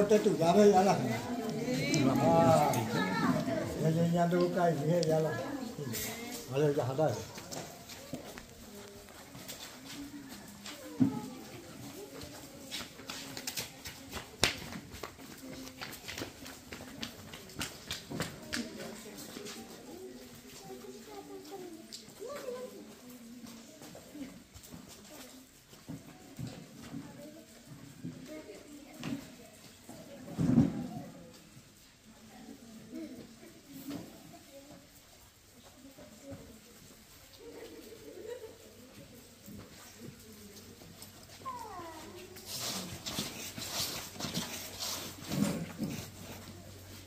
Enseñan de corte tu llave ya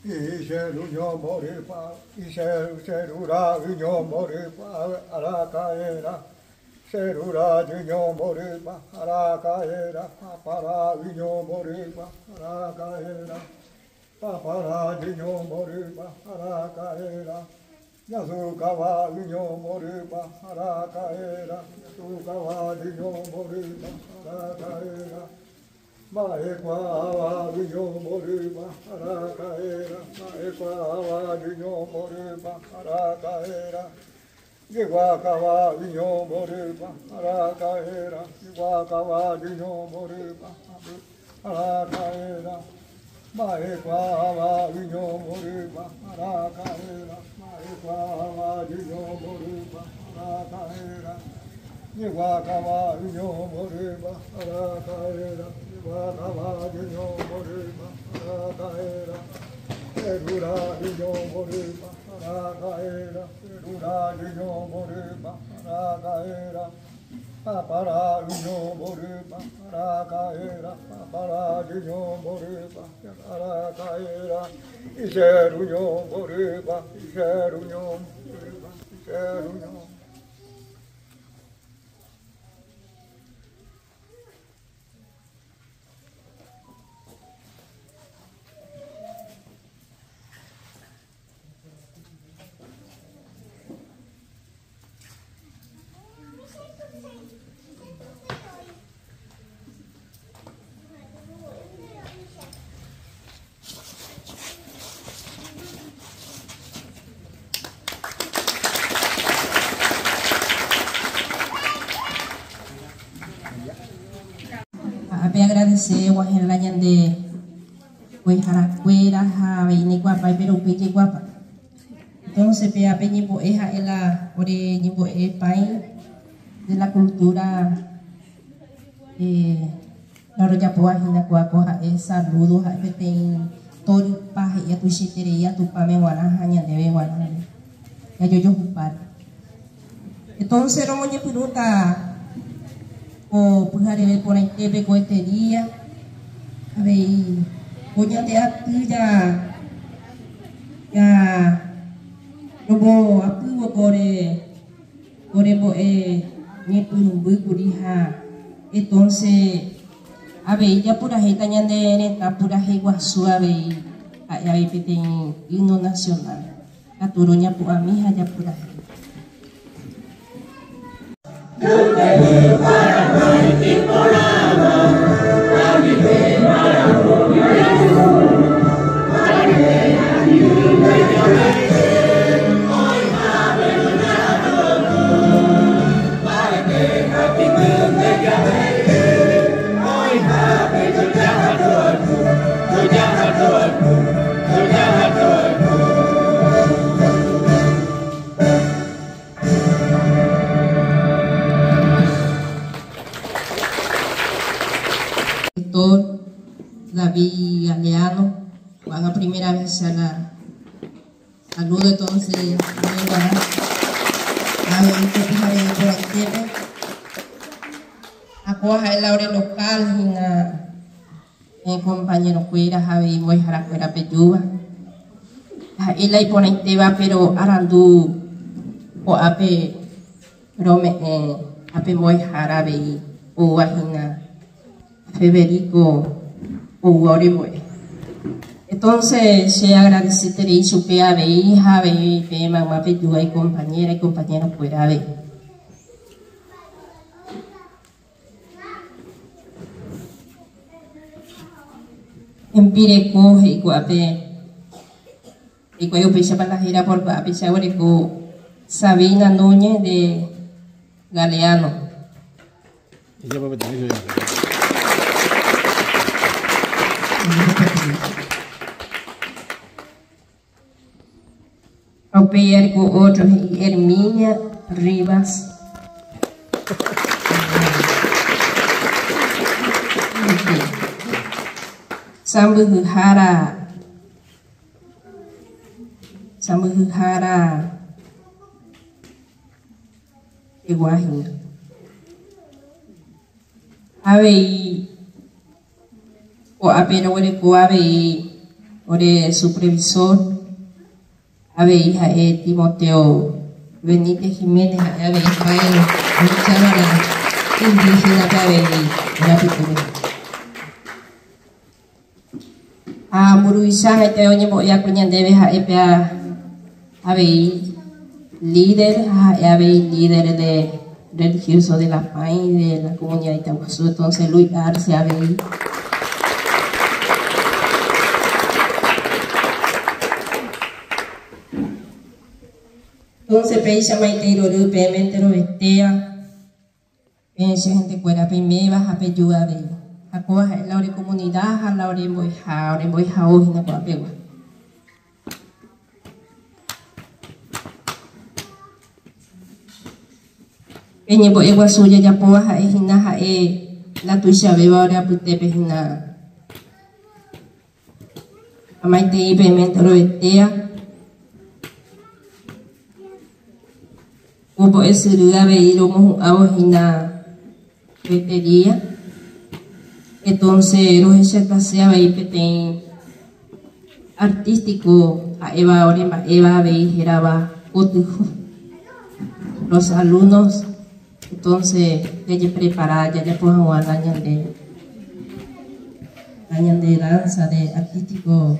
이세루뇨 모리파 이세세루라 유뇨 모리파 아라카에라. 세루라 주뇨 모리파 아라카에라. 파파라 유뇨 모리파 아라카에라. 파파라 주뇨 모리파 아라카에라. 야수가와 유뇨 모리파 아라카에라. 야수가와 주뇨 모리파 아라카에라 Iguakawa vinyo morupa, arakaera, iguakawa vinyo morupa, arakaera, maekwawa vinyo morupa, Ni wa vinyo morupa, arakaera, iguakawa vinyo morupa, arakaera, 바라. 루뇽 보르바 묘모를 바라 가해라. 이세루 묘모를 마 이세루 묘모를 pues haracuera ha veini guapa pero peche guapa. Entonces pe ape ñipo eja ela ore ñipo e país de la cultura eh la roya poa hina kwa koha e saludo ha pe ten tori paje ya tu shitere ya tu pame wana hanya debe wana. Ya yo yo upar. Entonces romo ñe pregunta o puhare por ahí tebe cohetería a ver punya te atu ya ya robo apu wo kore kore bo e ni punu kuriha entonces a ver ya pura hita nyande ne ta pura he guasu a ver a ya ver peten himno nacional aturunya pu amiha ya pura he. Hãy subscribe Ila y pone teba pero arandu o ape rome eh, ape muy jarabe o wahina Federico Ugoribue. Entonces, se su pea de hija, de pe mamá, pe tú, y compañera y compañero fuera de. Empire coge y cuando pisa para la gira por Sabina Núñez de Galeano. Ella va a meter eso ya. Ao PR com outro, Hermínia Ribas. Sambuhara. Sambuhara. Iguahinha. Avei o apenas ore ko ave ore supervisor ave hija e Timoteo Benítez Jiménez ave Ismael luchaba la indígena que ave la pitura a muruisa este oñe bo ya kunya debe ha ave líder ave líder de religioso de la PAI de la comunidad de Itaguazú entonces Luis Arce ave Entonces, peisa maiteiro pementero vestea. Pensa gente cuera pimeba, japeyuda de. Acoa la ore comunidad, la ore boija, ore boija hoje na coapegua. Penye bo egua suya ya poa ha e hina ha e la tuisha beba ore aputepe hina. Amaitei pementero vestea. Como esse lugar veio a na veteria. Então, los ese casea veio que tem artístico a Eva Orima, Eva veio geraba Los alumnos, entonces, ya preparar, ya le pongan una año de año de danza de artístico.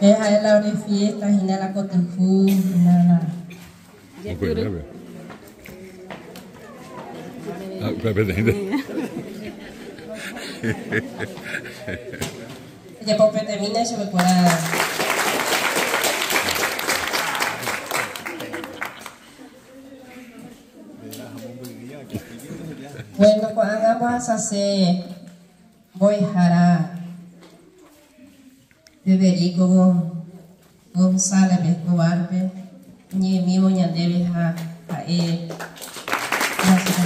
Deja de la hora fiesta, Gina la cotijú, nada. Ya. Ah, Ya por se me cuando vamos a hacer voy a Federico González Escobarbe, ni mi moña debe a a él. Gracias a.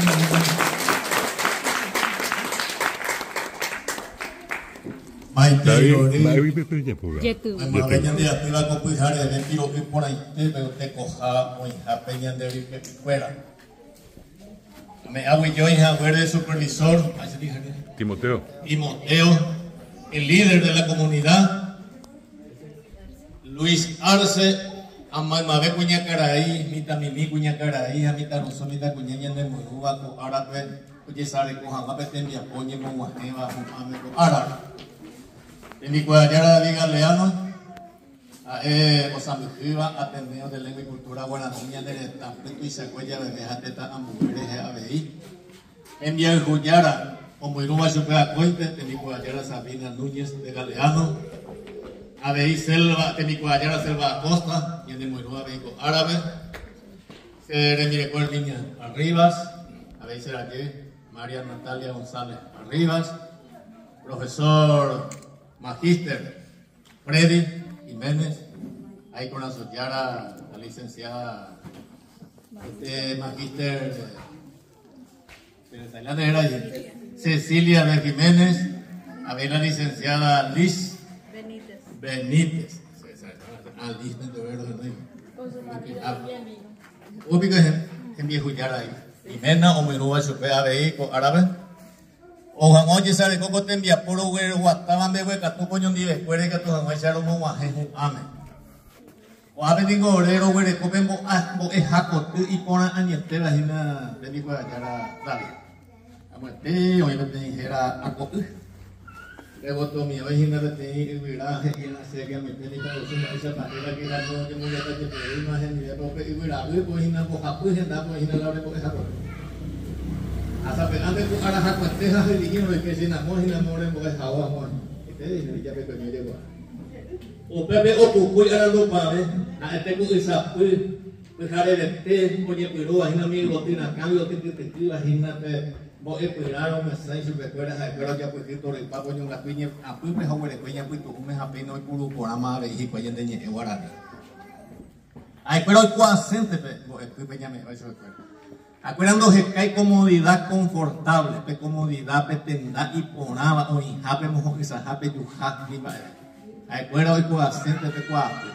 Maite David, Me hago yo verde supervisor, Timoteo. Timoteo, el líder de la comunidad, Luis Arce, Amaimabé Cuña Caraí, Mita Mimi Cuña Caraí, Amita Rosso, Mita Cuña Ñande Muruba, Ko Arabe, Oye Sare, Ko Hamape Tembia, Poñe Moguajeva, Jumame, Ko Arabe. En mi cuadrilla de Liga Leano, a eh, Osamijiva, Ateneo de Lengua y Cultura Guaraniña, de Tampeto y Sacuella, Bebeja, Teta, a Mujeres, ABI. En Viajuyara, como Iruba Chupea Cointe, de mi cuadrilla Sabina Núñez de Galeano. ABI Selva, de mi cuadrilla Selva Acosta, y en de Moirúa México Árabe. De mi recuerdo Niña Arribas, ABI Seraye, María Natalia González Arribas. Profesor Magíster Freddy Jiménez, ahí con la soñara, la licenciada este, Magíster eh, era ahí, Cecilia de Jiménez, había la licenciada Liz Benítez. Benítez. Ah, Liz de Verde, ¿no? Ah, Ubica en viejo yara ahí. Jimena o Miruba Chupea Beiko Árabe. O han oye sale coco te envía puro güey guataba me güey catu coño ni después que tu han oye sale mo guaje ame. O ave digo orero güey cope mo a mo es jaco tu y pona añete la hina de mi güey ya dale. Amo te oye te dijera a coco. Luego tu mi oye hina te y viraje y la se que me tiene que usar esa manera que la no que muy ya te te imagen y de cope y viraje pues hina mo jaco y anda pues hina la hora cope jaco. Hasta ahora jaco este jaco y dijimos que si enamor y enamor en boca amor. Este dice ya me coño llegó. O pepe o tu cuy ahora lo pare. A este cu isa cuy. Pues jare de te coño pero a hina mi lotina cambio te te e cuidar me recuerda a pero ya pues el papo yo a pu me de cuña pu tu me no programa de hi cuña de ñe guarani. Ay pero el me eso. Acuerdan que hay comodidad confortable, pe comodidad, pe tenda y ponaba, o injape, mojo, esa jape, yuja, ni vaya. Acuerdan hoy con acento, pe cuapo.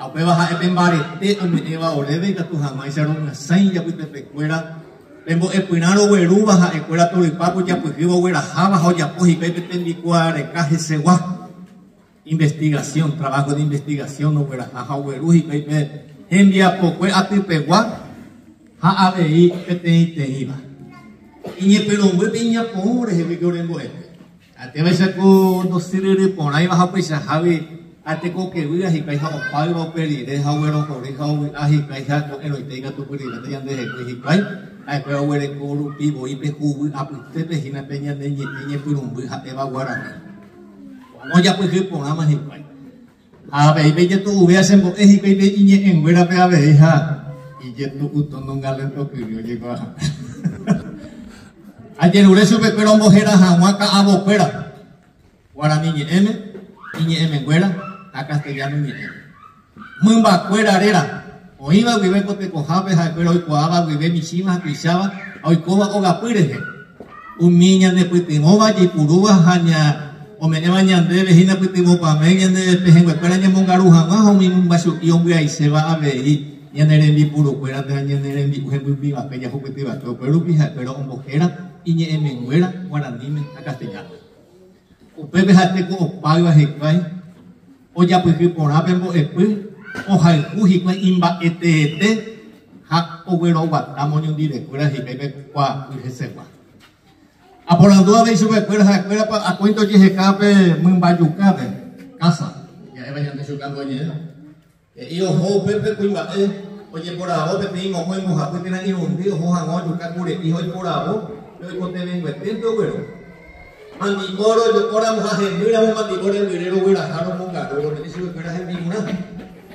Ape baja, epe embarete, o me eva oreve, que tu jamás se una seña, pues te pecuera. Pembo epuinaro weru baja, ecuera todo el papo, ya pues vivo wera java, o ya pues y pepe tendicuare, caje segua. Investigación, trabajo de investigación, no wera jaja weru y pepe. Envia poco, a ti pegua ha abei pete te iba iñe pero mwe piña pobre he que oren boe ate vai saco no sirere por ahí baja pues javi ate ko que huira y caija o pai o peri de ha wero ko de ha wi ahi caija ko eno te ga tu puri te yan de he que kai ai pero were ko lu pi bo i pe hu a pu te pe hina peña de ñe ñe pero mwe ha te va guara no ya pues que a de a y yo llego a ayer ure supe pero mojera jamuaca a bopera guaraní ñe m ñe m güera a castellano ñe m. Mumba cuera arera. O iba vive con te cojabe ja pero hoy coaba vive mi chima pisaba hoy coba o gapire un niña de putimova y puruba haña o me llama ñande vejina putimo pa me ñande pejengue pero ñe mongaruja más o mi mumba su y hombre ahí se va a ver ñanere mi puro fuera de ñanere mi mujer muy viva que ya fue que iba todo pero pija pero un bojera y ñe en menguera guaraní a castellano upepe hate ko paga hekai o ya pues que por apembo epu o haiku hikai imba ete ete ha o güero guatamo ñun dire fuera hikai pe kwa ujese kwa a por las dudas de su escuela escuela a cuento que se cape mun bayucabe casa ya eva ñande chukando ñe iyo ho pepe kuimba e oye por avo pe timo ho mo ha pe na irundi ho ha ngo chuka kure i ho por avo yo ko te vengo tento pero mandi oro yo ora mo ha su pe ra he mi una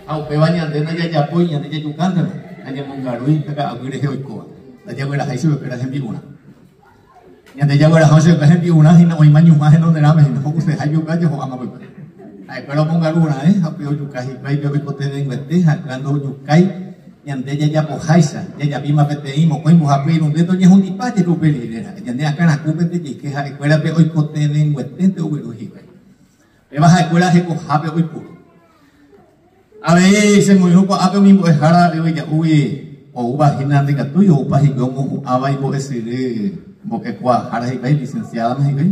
au pe ba ñande na ya ya po ñande ya chukando na mo ga ro i pe ka agure he ko na ya wira hai su pe ra he mi una ñande ya wira ha su pe he mi una hina oi mañu ma he no de na me no ko se ha yo ga yo ama pe ay pero ponga luna eh apio yukai bai be ko te den wete hakando yukai yande ya ya po haisa ya ya bima pete imo ko imu hapi un dedo ya hundi pa te ko peli era yande akana ku pete ji ke ha escuela pe hoy ko te den wete te ubi rohi pe vas a escuela he ko hape hoy puro a ver se muy no ko ape mi bo jara de ya ubi o uba hinande ka tu yo upa hi go mo aba ibo esire mo ke kwa jara hi bai licenciada me hi bai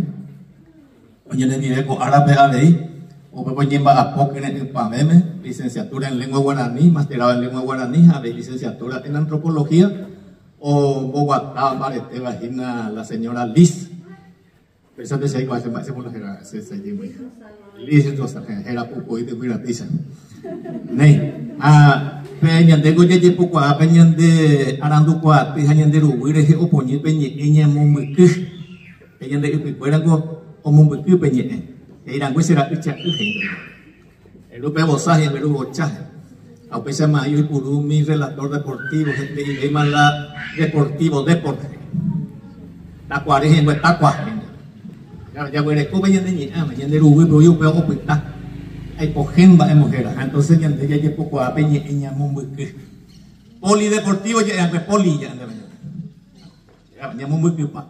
oye le diré ko árabe a ver Upepo Ñemba Apóquene en licenciatura en lengua guaraní, masterado en lengua guaraní, licenciatura en antropología, o Bogotá, Marete, la señora Liz. Pero se hay cuatro más, se pone a se se. Liz, entonces, era poco a peñan de goye je poco a peñan de arandu kwa, peñan de ruire, je opoñi peñe, eña mumuku, peñan de ipicuerango, o mumuku peñe. Y đang quyết ra ucha uhe el lupe bosaje lupe bochaje a pesar más yo puru mi relator deportivo gente y la deportivo deporte ta qua đi hiện vật ta quả ya này cô bây giờ nhỉ à mà nhân rubi pero yo veo que ta hay gente hay mujer entonces ya de ya poco a peña ella muy que polideportivo ya ya poli ya ya ya muy que pa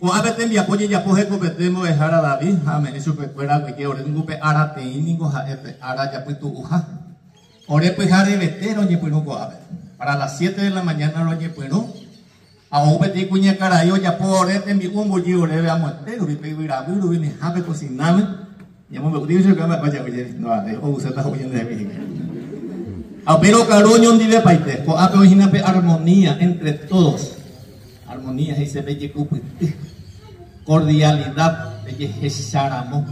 ko abete mi apoye ya poje ko betemo de jara David ha me eso pe fuera que ore ngu pe ara te ningo ha epe ara ya pues tu uja ore pues ni pues no ko abe para las 7 de la mañana pues ore te mi umbo ji ore veamos te uri pe vira viru ni ha pe cociname ya mo me dice que va vaya oye no ade o se está oyendo de mí a pero paite armonía entre todos armonía, dice Bellecupete, cordialidad, Bellecesáramo,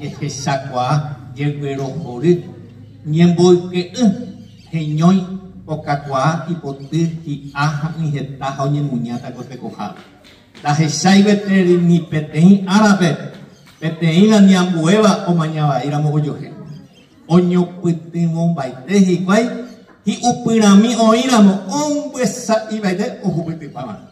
Yejesacuá, Yeguerojore, Niemboike, Geñoy, e, Pocacuá, Hipote, Jiaja, Nijetaja, Oñemuñata, Cotecoja. La Jesaibe ni Petein Árabe, Petein la Niambueva, o Mañaba, Iramo Oyoje. Oñocuite, Mombaite, Jicuay, y upirami oíramo, hombre sa ibaide o jupete pamano.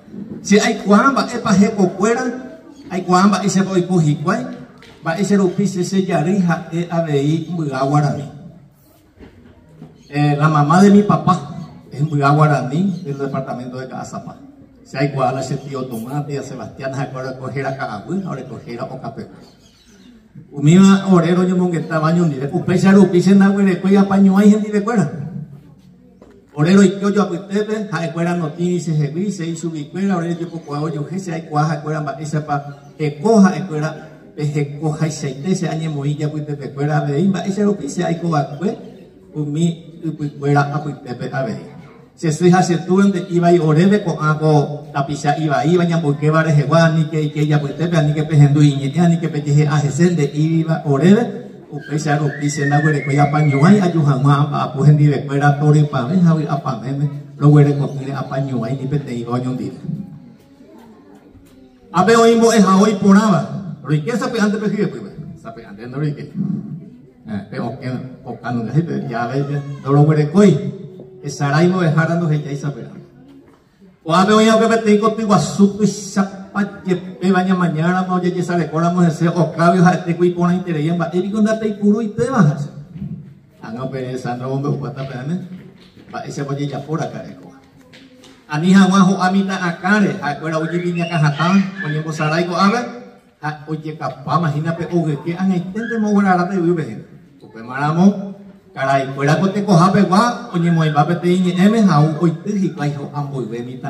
si cuamba ese voy cogi cuay. Va ese rupi se yarija e abei muy guaraní eh, la mamá de mi papá es muy guaraní del departamento de si hay cual ese tío tomate a Sebastián ahora coger a Cagagüí ahora coger a Ocape Umima orero yo mongue tabaño ni de upesa rupi se na güere cuya paño hay gente de fuera orero y yo apitepe ha ecuera noticias se vi se hizo mi cuera orero yo poco hago yo se hay cuaja ecuera ba esa pa ecoja ecuera peje coja y seite se añe moilla apitepe ecuera de imba ese lo que se hay coja cue umi ecuera apitepe a ver. Se suja se tuven de iba y orebe con hago tapisa iba iba ya porque va de ni que que ya apitepe ni que pejendu y ni que peje a de iba orebe upesa ro pise na were ko ya panyuai ajuhan ma apa pu hendi be kwera tori pa me hawi apa me me lo ni pete i goño ndi abe o imbo e ha hoi ponaba ro ke sa pe ante pe pe sa pe ante no ri ke eh pe o ke o kanu ga pe ya ve do lo mo pe te sa pache pe baña mañana mau ya sale coramos ese octavio a este kui pona interés en batería con data y puro y te bajas anga pe sandro bombe upata pe ame ba ese boye ya por acá de coa ani ha wa ho amita akare ha kuera uji viña ka hatan oye ko sarai ko ave ha oye kapa imagina pe oge que an intente mo buena rata y vive Upe maramo, caray, fuera con te coja pegua, oye, muy va a pedir y eme, jau, hoy te dije, hijo, ambo y venita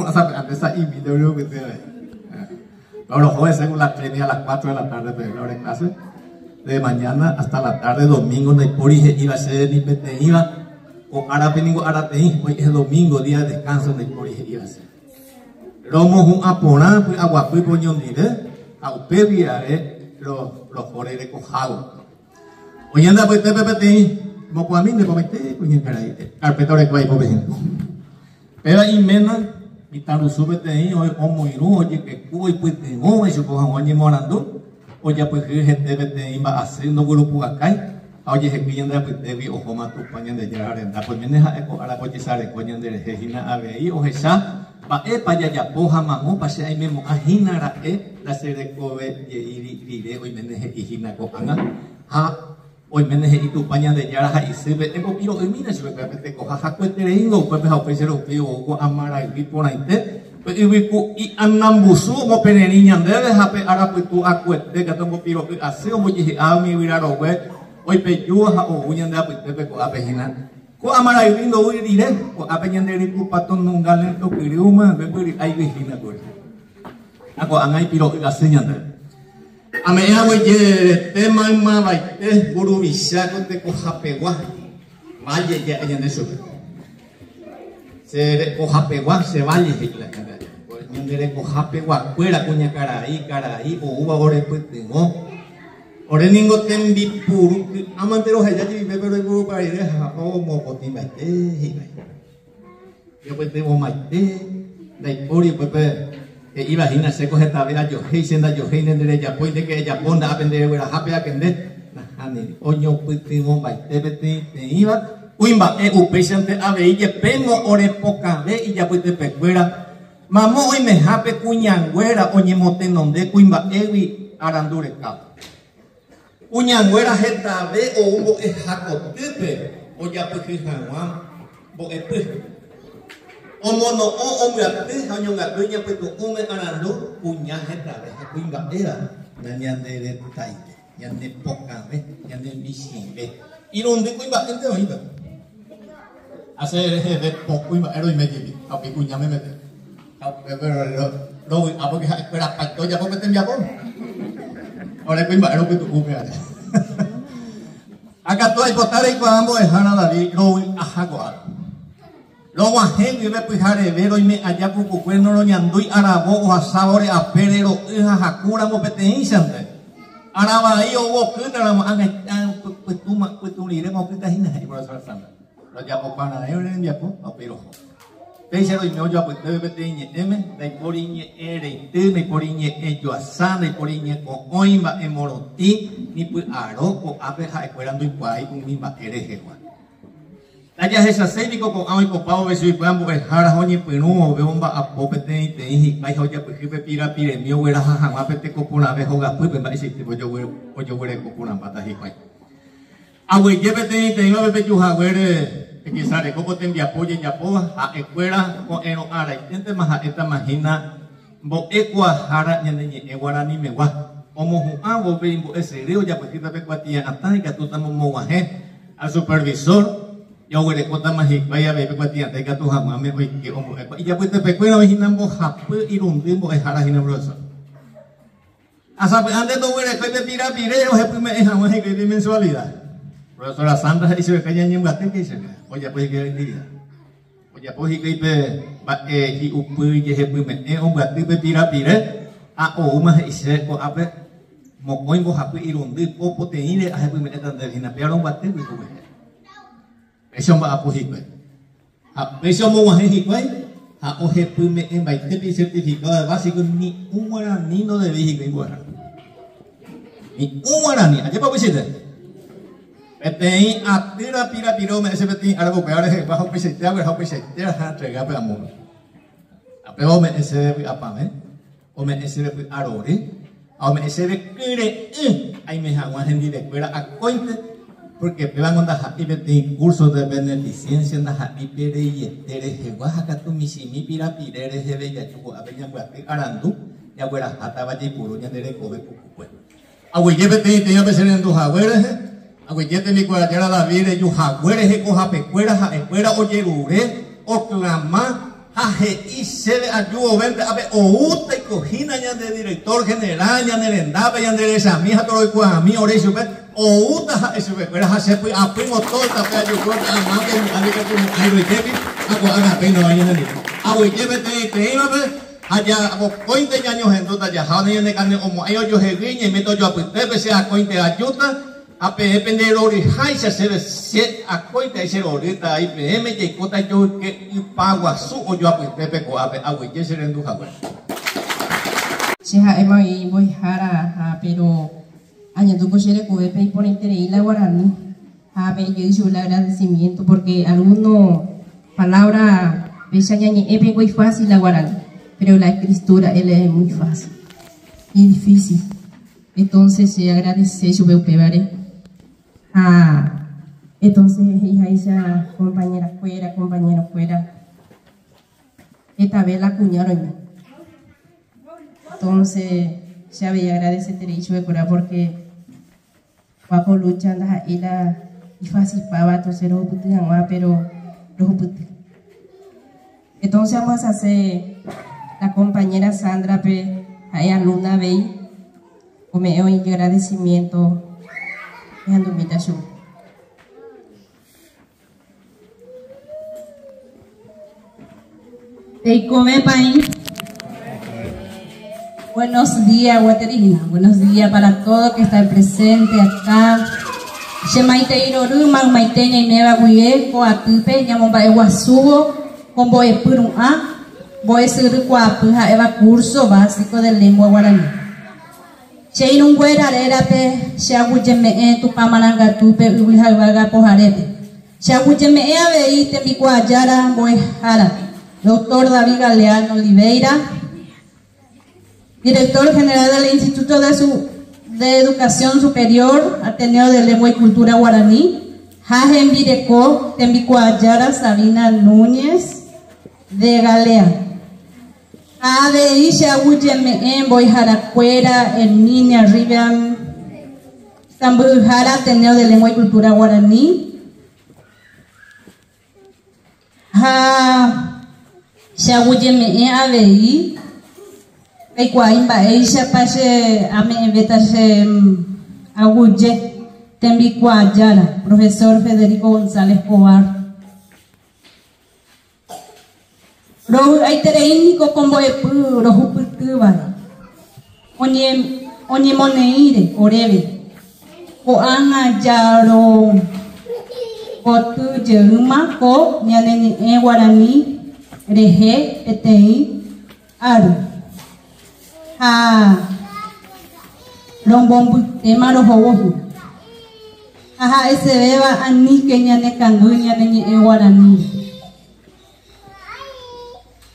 hoy hoy ve, jamás, y saya ibi dulu gitu ya. Ahora jueves según la tenía a las 4 de la tarde, pero ahora en clase. De mañana hasta la tarde, domingo, no hay por iba a ser ni iba. O ahora vengo ahora hoy es domingo, día de descanso, no hay por iba a ser. Romo un apona, pues agua pues poñón dire, a usted viare los los foreres cojados. Oye anda pues te pepete, mo kwa mí ne comete puñen caray, carpetore kwai po ejemplo. Pero ahí hoy homo iru, oye que cuy pues te no, eso coja oye morando. Oye pues que gente vete iba haciendo grupo acá. Oye, que pillan de pues te vi ojo más tu pañan de llegar en da pues meneja eco a la coche sale coñan de regina ave ahí o esa pa e pa ya ya poja mamo pa se ai memo ahina ra e la se de kobe ye iri iri oi meneje ihina ko anga ha oi meneje itu pañan de yara ha isebe e ko piro e mina se pe te ko ha ha ko te ingo pe pe ha pe se ro pe o ko amara i po na ite pe i ku i anam busu mo pe ne niña de de ha pe ara pe tu akwete ka tongo piro pe ase o mo ji a mi wira ro we oi pe yu ha o uñan de pe pe ko a pe hina ko amara i lindo ui dire ko a pe ñande ri ku paton nungale to kiriuma be pe ai be hina ko ako angai piro i ase ñande Ame ya we ye te buru bisa ko te ko hapegua. Valle ya ella ne so. Se re ko hapegua se valle he la cara. Por ñande ko hapegua fuera kuña cara ahí cara ahí o uba ore pues tengo. Ore ningo tembi puru amantero he ya ji be pero buru pa ire ha o mo ko timba te he ba. Yo pues te mo mai te dai ori pues e imagina se coge esta vez yo hei senda yo hei nendere ya pues de que ella ponda a vender era happy a kende na hani oño puti mo bai te beti te iba. Uimba e u pesante a ve ille pengo ore poca ve y ya pues te pecuera mamo hoy me hape cuñanguera oñe mote nonde cuimba ewi arandure ka cuñanguera jeta ve o ubo e jacotepe. O ya pues que jawan bo e pues Omono o omwe ate hanyo nga dunya petu ume anando punya heta be kuinga era na nyande de taite nyande poka be nyande misi be ironde kuinga ente o iba. Ase de poku iba ero ime jibi api kunya me mete. Ape pero lo lo apo que espera pacto ya po mete ya po ora kuinga ero petu ume ate Acá potare y cuando dari lo ahagoa lo y me pujare vero y me allá cucu cuerno lo ñandui arabo o asabore a perero hija hakura mo pete insante araba ahí o kuta la anga pues tú ma pues tú lire mo kuta hina y por eso santa lo ya po pana yo le envía po o pero Peisero y me oyo pues debe pete iñe eme dai poriñe ere te me poriñe ello asana y poriñe con oimba emoroti ni pues aro o abeja esperando y pues un misma ere jejuan Aya esa sébiko con amo con pavo beso y puedan porque jara hoñi penu ve bomba a popete y te dije ay hoya pues que pira pire mío huera jaja va pete copuna ve joga pues me parece que yo huera yo huera copuna pata hi pai awe y te iba a beber yuja huere que sale como te envía apoyo ya poa a escuela con eno ara y tente más esta imagina bo ekwa jara nyane nye e guarani me wa omo hu a bo be bo ese reo ya pues que te cuatia hasta que tú estamos mo al supervisor yo wele kota mahi baya be kwa tia te ka tu ha ma me oi ke omo e ya puete pe kwena hi nambo hapu irundi mo e hara hi nambo so asa pe ande do wele pe pe pira pire o he me e ha ma he ke mensualidad profesora Sandra dice que ya nyem gate ke se o ya pues que día o ya pues que pe ba e hi upu ye he me e o gate pe pira pire a o ma he se ko ape mo koingo hapu irundi po proteína a he me tan de hina pe aro gate ko ko Eso va a puhikwe. Ha, eso mo wa hikwe. Ha o he pume en bai tepi certificado de básico ni un guara ni no de bíjico y guara. ni un guaraní ayer para visite Petei atira pira piro me ese petei ahora voy a pegar bajo pisete a ver bajo pisete a entregar para mundo ape porque peban onda betting cursos de beneficencia onda happy pere y etere je Oaxaca tu misimi pira pirere je bella chugo a bella guate arandu ya fuera hata vaya puro ya dere kobe kuku Agüey betting te ya pesere en tu jagüere Agüey te mi cuartera David yu jagüere je coja pecuera ja ecuera o yerure o clama Aje se ayudo vente a o uta y cojina ya de director general ya de rendaba ya de esa mija todo el cuadro a mí ore su o uta eso ve pero hace pues a todo pe yo a más que a que a a que vete te iba a allá a cointe ya años en ya jane en carne como ellos yo he viña y meto yo a pues te sea cointe ayuda a PEP de ori hai se se se a coita se orita ai PM je kota yo que pagua su o yo a PEP ko a a we je se rendu ha Cheha ema i voy hara ha pero año tu cochere ko pe por interés la guarani ha pe yo hice un agradecimiento porque alguno palabra besaña ni epe muy fácil la guarani pero la escritura él es muy fácil y difícil. Entonces se agradece yo veo que vale Ah, entonces hija ella compañera fuera, compañero fuera. Esta vez la cuñaron. Entonces, ya veía agradecer derecho de cura porque guapo lucha anda y la y fácil para entonces los pero los. Entonces vamos a hacer la compañera Sandra pe a ella Luna Bey como hoy agradecimiento dejando invitación. Teikome Pain. Buenos días, Guaterina. Buenos días para todos que están presentes acá. Shemaite iroru, mang maite ña neva guie, ko atupe, ña momba ewa subo, con boe puru a, boe suru ko apuja eva curso básico de lengua guaraní. Shei nung guera pe, shagu me e tu pamananga tu pe uwi hawaga poharete. Shagu me e ave ite mi hara. Doctor David Galeano Oliveira, director general del Instituto de Educación Superior, Ateneo de Lengua y Cultura Guaraní, Jajen Vireco, Tembicuayara Sabina Núñez, de Galea. Ave Isha Wujeme en Boijaracuera, en Niña Ribian, Zambujara, Ateneo de Lengua y Cultura Guaraní. Ha Shawujeme en Ave Ay imba Aisha Pache Ame Vetache Aguye Tembicuayara, profesor Federico González Cobar. Rohu aitere iniko kombo e pu rohu putu vai onye onye moneire oreve ko anga jaro ko tu jeruma ko nyane ni e guarani rehe petei aru ha rombombu tema roho wohu aha ese beba ani ke nyane kangu nyane ni e guarani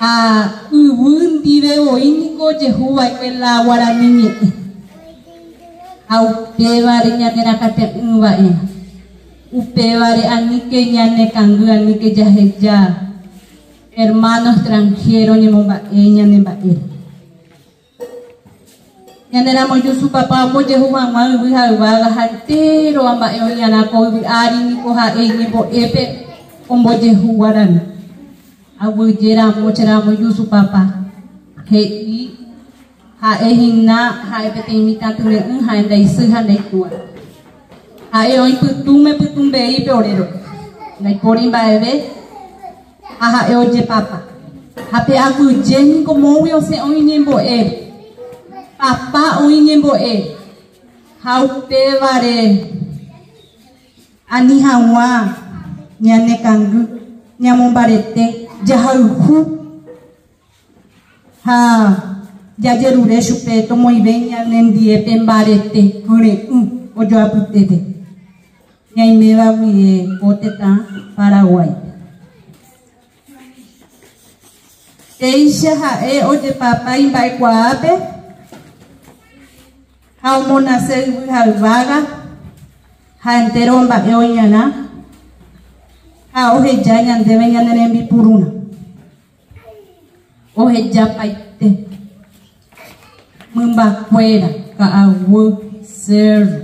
a ubun vive oíniko jehuva la guarani a upévare ñanerakate yva'e upévare anike ñane kangy anike jaheja hermano extranjero ñemomba'e ñane mba'e ñaneramoju su papá mojehuvag̃ua yvy hayvága ha entero amba'e oñarako yvy áriniko ha'e ñembo'épe ombojehu guarani abullera mochera moyu su papá hei ha e hina ha e pete imita tune un ha e dai su ha dai tua ha e oi putume putumbe i pe orero dai porin ba eve ha ha e oje papa. Ha pe aku jen ko mo wi o se oi nyembo e papa oi nyembo e ha pe vare ani hawa nyane kangu Yaharuku. Ha. Yayerure shupe tomoy benya nendie pembarete kore u oyoaputete. Ñai meva guie oteta Paraguay. Eixa ha'e ojepapa imba'ekuaape ha e omonasẽ yvyhayvága e ha entero mba'e oñana ha ohe janya ndeve nyanere mbi puruna ohe japaite mumba kwera ka awo serve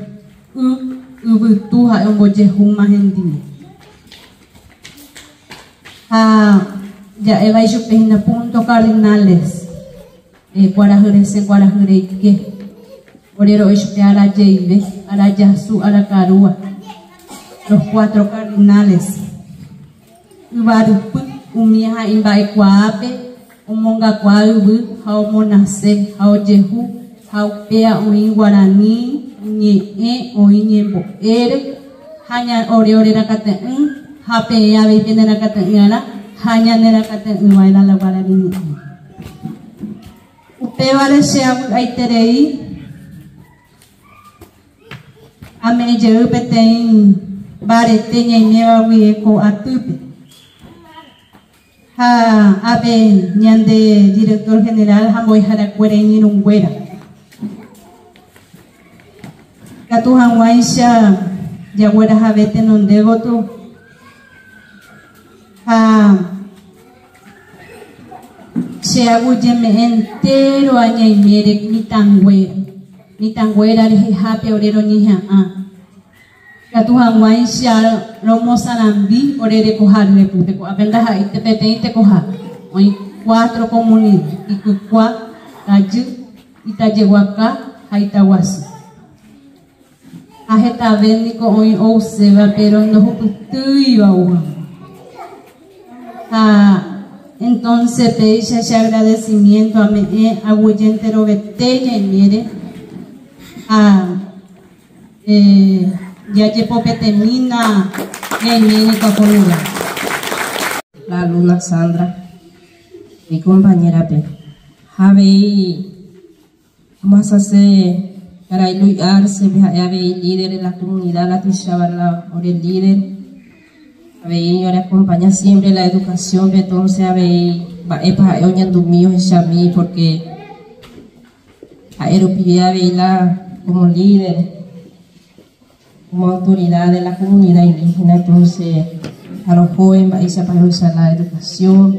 u ubutu ha isu pehina punto cardinales e guarajure se guarajure ike orero isu pe ara jeive ara yasu ara karua. Los cuatro cardinales ubarupu umiha imbae kwape umonga kwa ubu hao monase hao jehu hao pea oi guarani nye e oi nyembo ere. Hanya ore ore rakate un hape ya be pene rakate ngana hanya ne rakate uwaila la guarani ni upe vale se abu aiterei ame je upetei bare tenye mewa wi ko atupe ha abe nyande director general kwere ni nungwera katu hanwaisha jagwera habete nondego tu ha se aguyeme entero aña y miere ni tangwera ni tangwera le hape orero ni ha a katu hanwaisha romo sanambi orere kohar le pute ko apenda ha ite pepe ite kohar oi cuatro comunidades ikukwa kaju itajehuaca haitawasi aheta vénico oi ou seba pero no huputui wa Ah, entonces pedí ese agradecimiento a me a Huyentero Betella y mire a eh, ya llevo petemina y mire caponura. la alumna Sandra, mi compañera P. Javi, vamos a hacer para ilustrarse, Javi, líder de la comunidad, la Tishabala, por el líder. Javi, yo le acompaña siempre la educación, entonces Javi, va a para oña mío en Xami, porque a Aeropidia la como líder, como autoridad de la comunidad indígena, entonces a los jóvenes va a para la educación.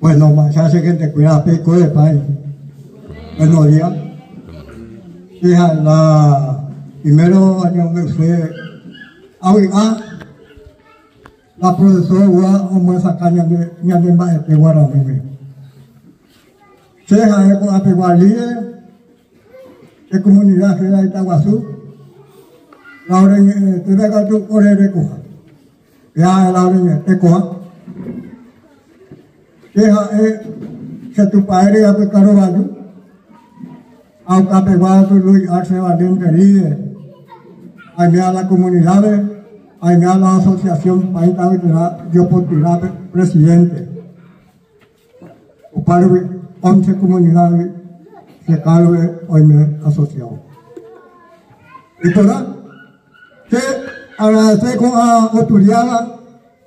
Bueno, más hace que te cuida pico de país. Buenos días. Hija, la primero año me fue a la profesora Ua, o me saca ñande ñande más de Guarani. Se ha con apegualía de comunidad que la Itaguazú. La orden te venga tu ore de coja. Ya la orden te coja. Deja eh, que tu padre a tu caro baño. Aunque apegado tu luz arce valiente líder. A la comunidad, a la asociación País yo por presidente. O padre, 11 comunidades calve hoy me asociado. Y toda, que agradecer con la autoridad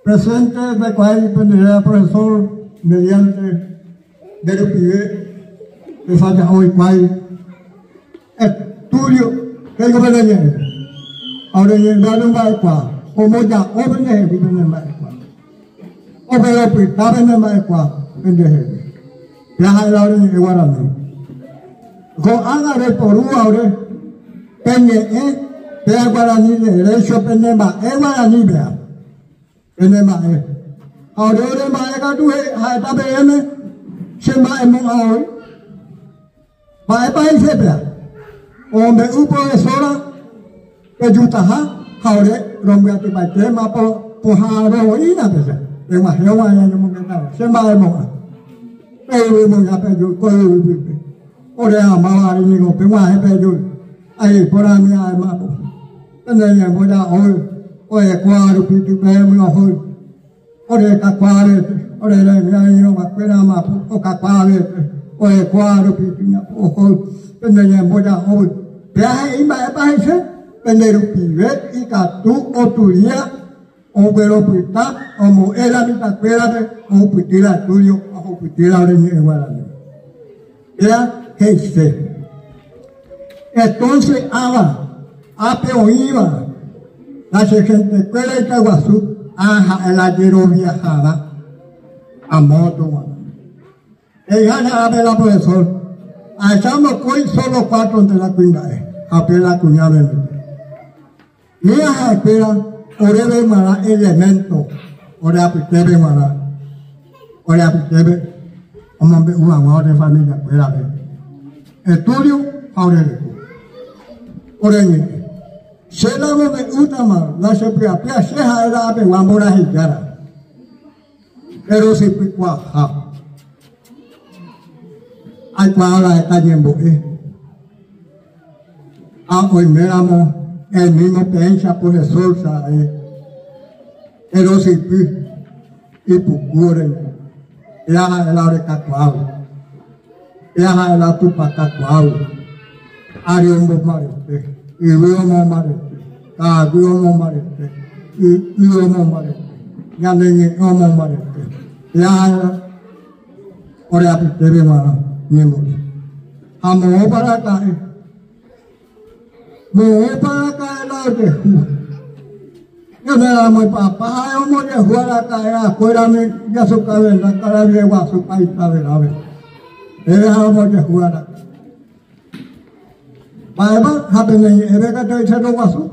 presente de cual dependerá profesor mediante de lo que de falla hoy cual estudio que yo me. Ahora en el barrio como ya obene vive en el barrio cual. Obene pues, estaba en el barrio cual, en el Viaja el ahora en el Guarani. Con ágare por un ahora, peñe, eh, vea Guarani, derecho, penema, eh, Guarani, vea. ene mae au de ene mae ka tu he ha ta be ene se mae mo au mae pa se pe o me upo e sora pe juta ha hau de rom ya tu pa te ma po po ha ro i na pe se. E ma he wa ya mo me ta se mae mo pe mo ya pe ju ko ju pe o de a ma wa ni ko pe wa he pe ju ai po ra mi ai ma po tene ya mo da o oye cuadro pitu pe mi ojo ore ka kware ore le mi ai no ma kwera ma o ka kware oye cuadro pitu na ojo tene ya mo da o pe ai ma pa se tene ru pive i ka tu o tu ya o pero pita o mo era mi ta kwera de o pitila tuyo o pitila de mi igual era que se entonces haga ape o iba la gente cuela y Caguazú, aja el ayer viajaba a moto. Ella ya ve la profesor. Achamos hoy solo cuatro entre la cuña, a pie la cuña de mí. Mira, espera, ore de mara elemento, ore a pitebe mara, ore a pitebe, como una guardia de familia, espera, estudio, ahora de ore de Sela mo me utama la se pia pia se ha era be wa mo ra hi jara. Pero si pi kwa ha. Kwa la ta nyen bo e. A hoy me amo el mismo pensa por el sol sa e. Pero si pi y pu cuore. Ya ha la re ka kwa. Ya ha la tu pa ka kwa. Ari un bo mare y veo mo marete, ka veo mo marete, y veo mo marete, ya ne ni o mo marete, ya ore api tebe mara ni mo. Amo para ka e, mo para ka la de hu. Yo me la mo papá, yo mo de juara ka e afuera me ya su cabeza, cara de guaso país sabe la vez. Ele ha mo de juara. Baeba habe nei ebe ka doi su.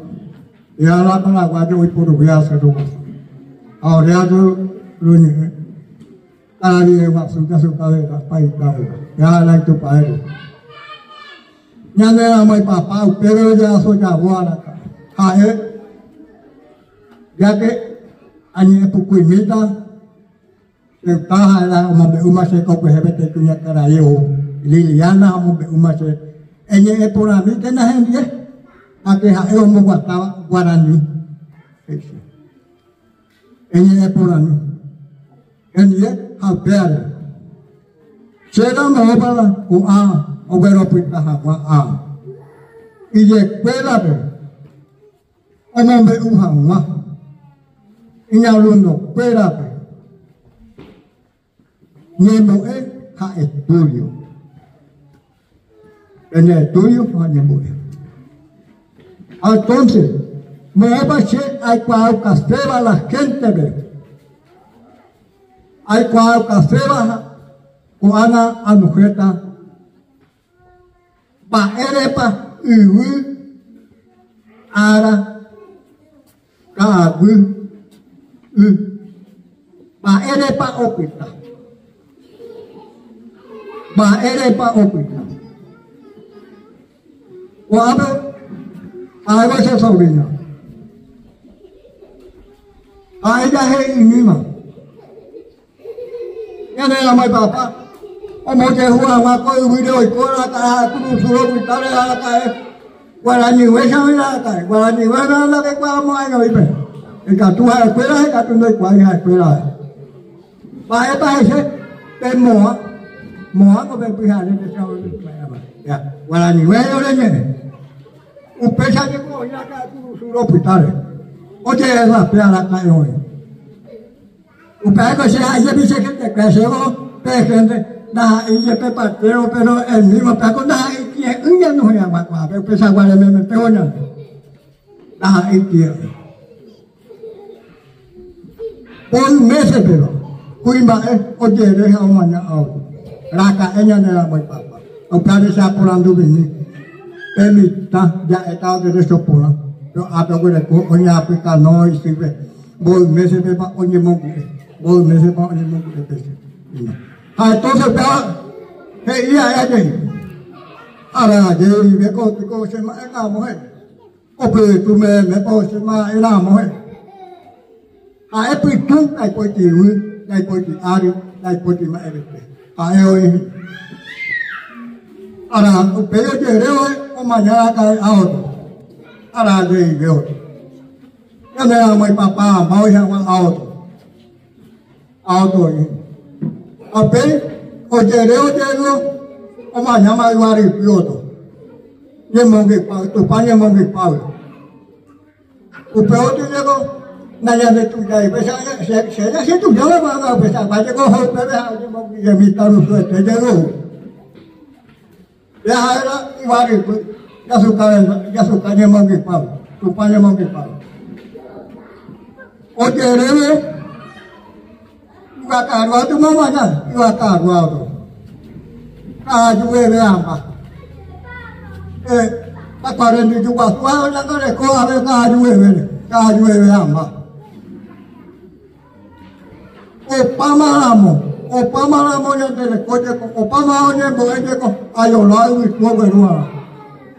Ya la para wa jo ipo ro ya se roga su. Ao ya jo lu ni. Kala ni e wa su ka su ka ka pai ka. Ya la tu. Nya ne a mai pa pa u pero ya so ja wa la ka. Ha e. Ya ke ani e pu ku mita. E ka ha la o ma be uma se ko ko hebe te kunya kara yo. Liliana mo be uma se enye e pora mi te na hen ye a ke ha e o mo guata guarani ese enye e pora mi enye ha pere chega mo bala ku a o bero pita ha wa a i ye kwela be o mo be u ha wa i nya lu no kwela be nye mo e ha e tuyo en el tuyo año murió. Entonces, me baché hay cual castreba la gente ve. Hay cual castreba kuana anujeta pa erepa iwi ara kagu u pa erepa opita pa erepa opita Guabe, a esa sobrina. A ella es misma. Ya no era mi papá. Como que jugaba con el video y con la caja, con un solo cristal a la caja. Guaraní, huesa, mira la caja. Guaraní, huesa, la que cuadamos ahí, no vive. El que tú a la escuela, el que tú no hay cuál a la escuela. Para esta ese, te moa. Moa, como el pijale, te chavo, ya. Guaraní, huesa, leñe. Usted sabe cómo ya acá su hospital. Oye, es la piara que hay hoy. Usted que sea, ella dice que te crece, pero gente, da, ella te parteo, pero el mismo peco, da, y que un día no se llama, pero pesa guarda, me mete oña. Da, y que. Por meses, pero, cuimba, oye, deja un mañana, raka, ella no era muy papá. Usted se ha polando venir. Emita ya eta de resto pola. Yo apa gue ko onya apika no isibe. Bol meses me pa onye mongu e. Bol meses pa onye mongu e pese. Ina. Ha entonces pa he ia ya de. Ara de ve ko te ko se ma ka mo he. O pe tu me me ko se ma e na mo he. Ha e pi tu kai po ti u, kai po ti ari, kai po ti ma e pe. Ha e o e. Ara o pe o te reo e o ma ya ka a o. Ara de ve o. Ya me amo y papá, mau ya wa auto. Auto y. Ape, o jere o jere o ma llama y wari piloto. Ye mongi pa, tu pa ye mongi pa. Upe o tu llego, na ya de tu ya y pesa se se ya si tu ya la va a pesa, va llego ho pe ha ye mongi ye mi taru tu te llego. Ya era y wari ya su ka ya su ka ye mongi pa. Tu pa ye mongi pa. Oye, rebe, iba karwa tu mama nya, iba karwa tu. Ka juwe be amba. Eh, ta pare ni juga tua nya ka re ko ave ka juwe be, ka juwe be amba. O pamaramo, o pamaramo nya te le ko ko o pamaramo nya bo e ko ayo la u ko be ruwa.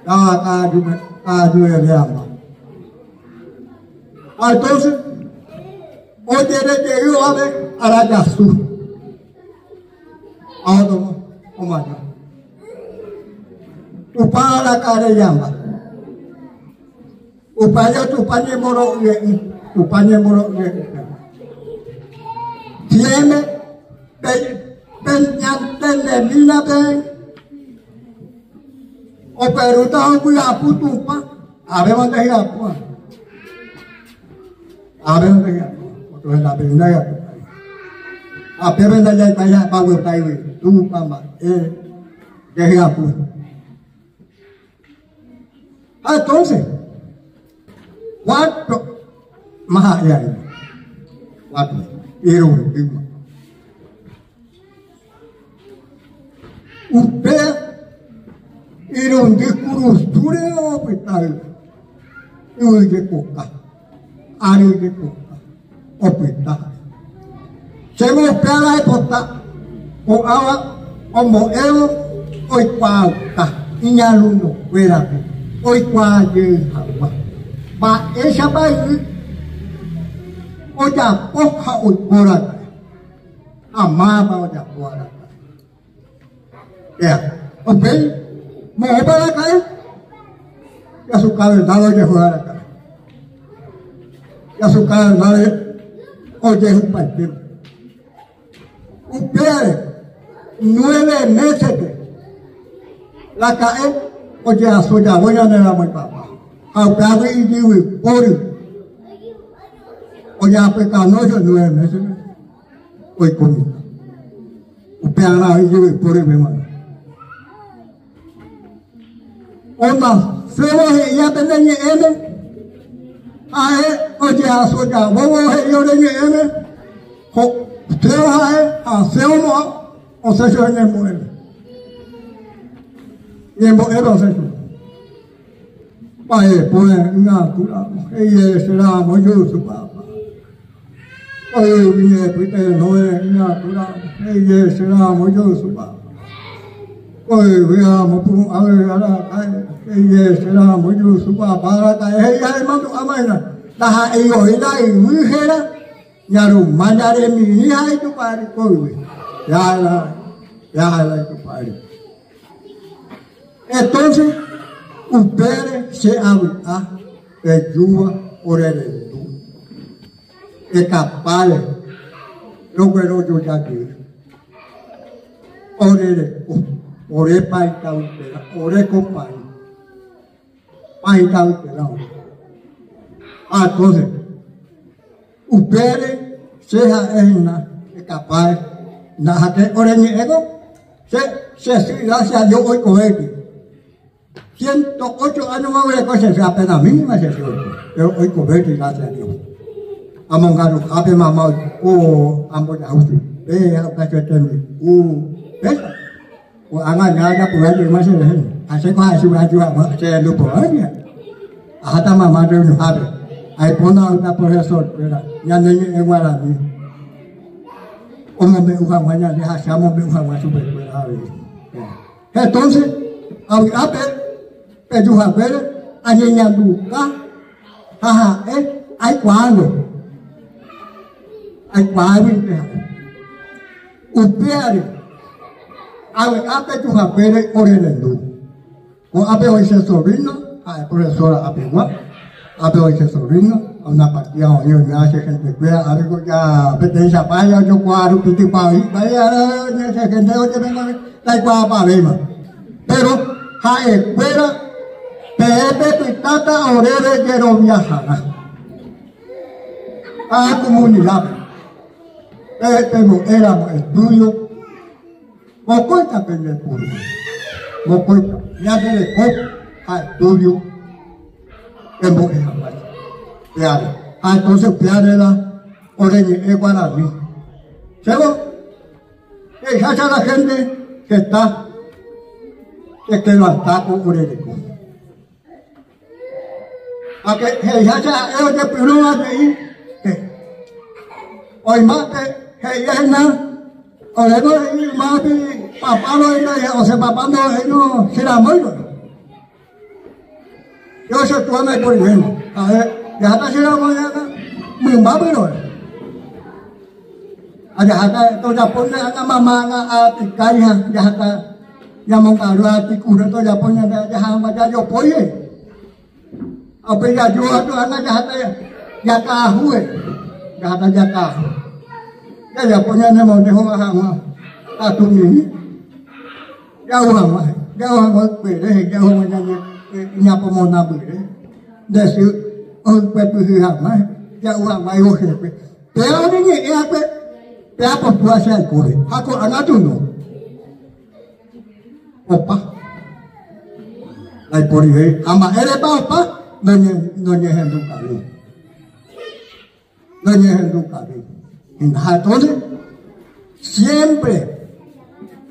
Ka ka juwe, ka juwe be amba. Entonces, o más. Tu para la cara llama. Tu para tu pañe moro tu pañe moro Tiene pendiente de mina de o peruta o cuya putupa. A ver dónde es A ver dónde es rồi Rosário na época. Apenas a gente vai bagunçar país tudo para mais, é, derregar a força. Entonces, quatro Mahayana, quatro heróis de uma. O pé irão de curustura e hospital. Eu de coca, área de coca. Opita. Semo pela e pota o awa o mo eo o i kwa ka inya luno wera ku o i kwa ye hawa. Ba e sa ba i o ja po ha o i kora ka. A ma ba o ja kora ka. Ya, o pe mo o ba ka e. Ya su ka de dalo je jugar ka. Ya su ka de dalo oye un partido. Ustedes, nueve meses que la cae, oye a suya, voy a negar muy papá. Aunque y digo, por oye a pecar noche, nueve meses. Hoy conmigo. Usted hará y digo, por mi hermano. Onda, se va ya tener ene ae oye a soja bobo he yore ni ene ho teo ae a seo mo o se yo ne mo ele ni mo ele o se yo pa e po e nga tu la e ye se la mo yo su pa pa o e vi ne pi te no e nga tu la e ye se la mo yo su pa o e vi a mo pu a e ara kai e ye se la mo yo su pa pa ra kai e ya ma tu amai na taha e o ina i wihera nyaru manare mi ni hai tu pari kowe ya la ya la tu pari entonces ustedes se habla de yuva por el tú e capale lo que no yo ya quiero ore ore pai ta utera ore compai ta utera Ah, entonces, ustedes sean capaz, nada que ore mi ego, se, se, gracias a Dios hoy con él. 108 años más de apenas mínima se pero hoy gracias a Dios. Among garu, ape mama, o, apa cuaca ni, o, eh, o, angan nyaga puas di masa ni, asal kau hasil hasil apa, saya lupa aja. Ahata mama tu habis. Ahí pone una profesor, ¿verdad? Ya no es guaraní. Como me usan mañana, deja chamo me usan más super, ¿verdad? Entonces, ahora pe, pe juha pere, anyenya duka, haha, eh, ay cuando. Ay cuando, upeare. Ahora ape juha pere, orelendo. O ape hoy se sobrino, a profesora ape guap. ape hoy se sobrino, a una partida o yo me hace gente cuida, algo ya petensa paya, yo cuadro, piti pa ahí, vaya, ya se gente o te venga, la igual pa bema. Pero, ha escuela, pepe pitata orere quiero viajar. A comunidad. Este no éramos estudio. Mocoita pende puro. Mocoita. Ya le a en. Ah, entonces peare la es. Y ya la gente que está, que lo ataco oreña. A que ya ya ellos de Perú a de ahí, que hoy más que es. Oreña y más que papá no es, o sea, papá no es, no será muy bueno. Yo soy tu ama por bien. A ver, ya está si la mañana, me va pero. Ada hata to Japon na ana mama na ati kaya ya hata ya mong karu ati kura to Japon na ya ha ma ya yo poye. Apa ya jo to ana ya hata ya ka huwe. Ya hata ya ka. Ya Japon na mo de ho ha ma. Ta tu ni. Ya wa ma. Ya wa ma pe de ya wa ma ya nhà bộ môn nào bự đấy. Để sự ơn quét bự hư hẳn mai ya uang mai ho he pe pe ani ni e pe pe apa tua sa ko re ha ko ana tu no opa lai por he ama ere pa opa no nye no nye hen du ka ri no en ha entonces siempre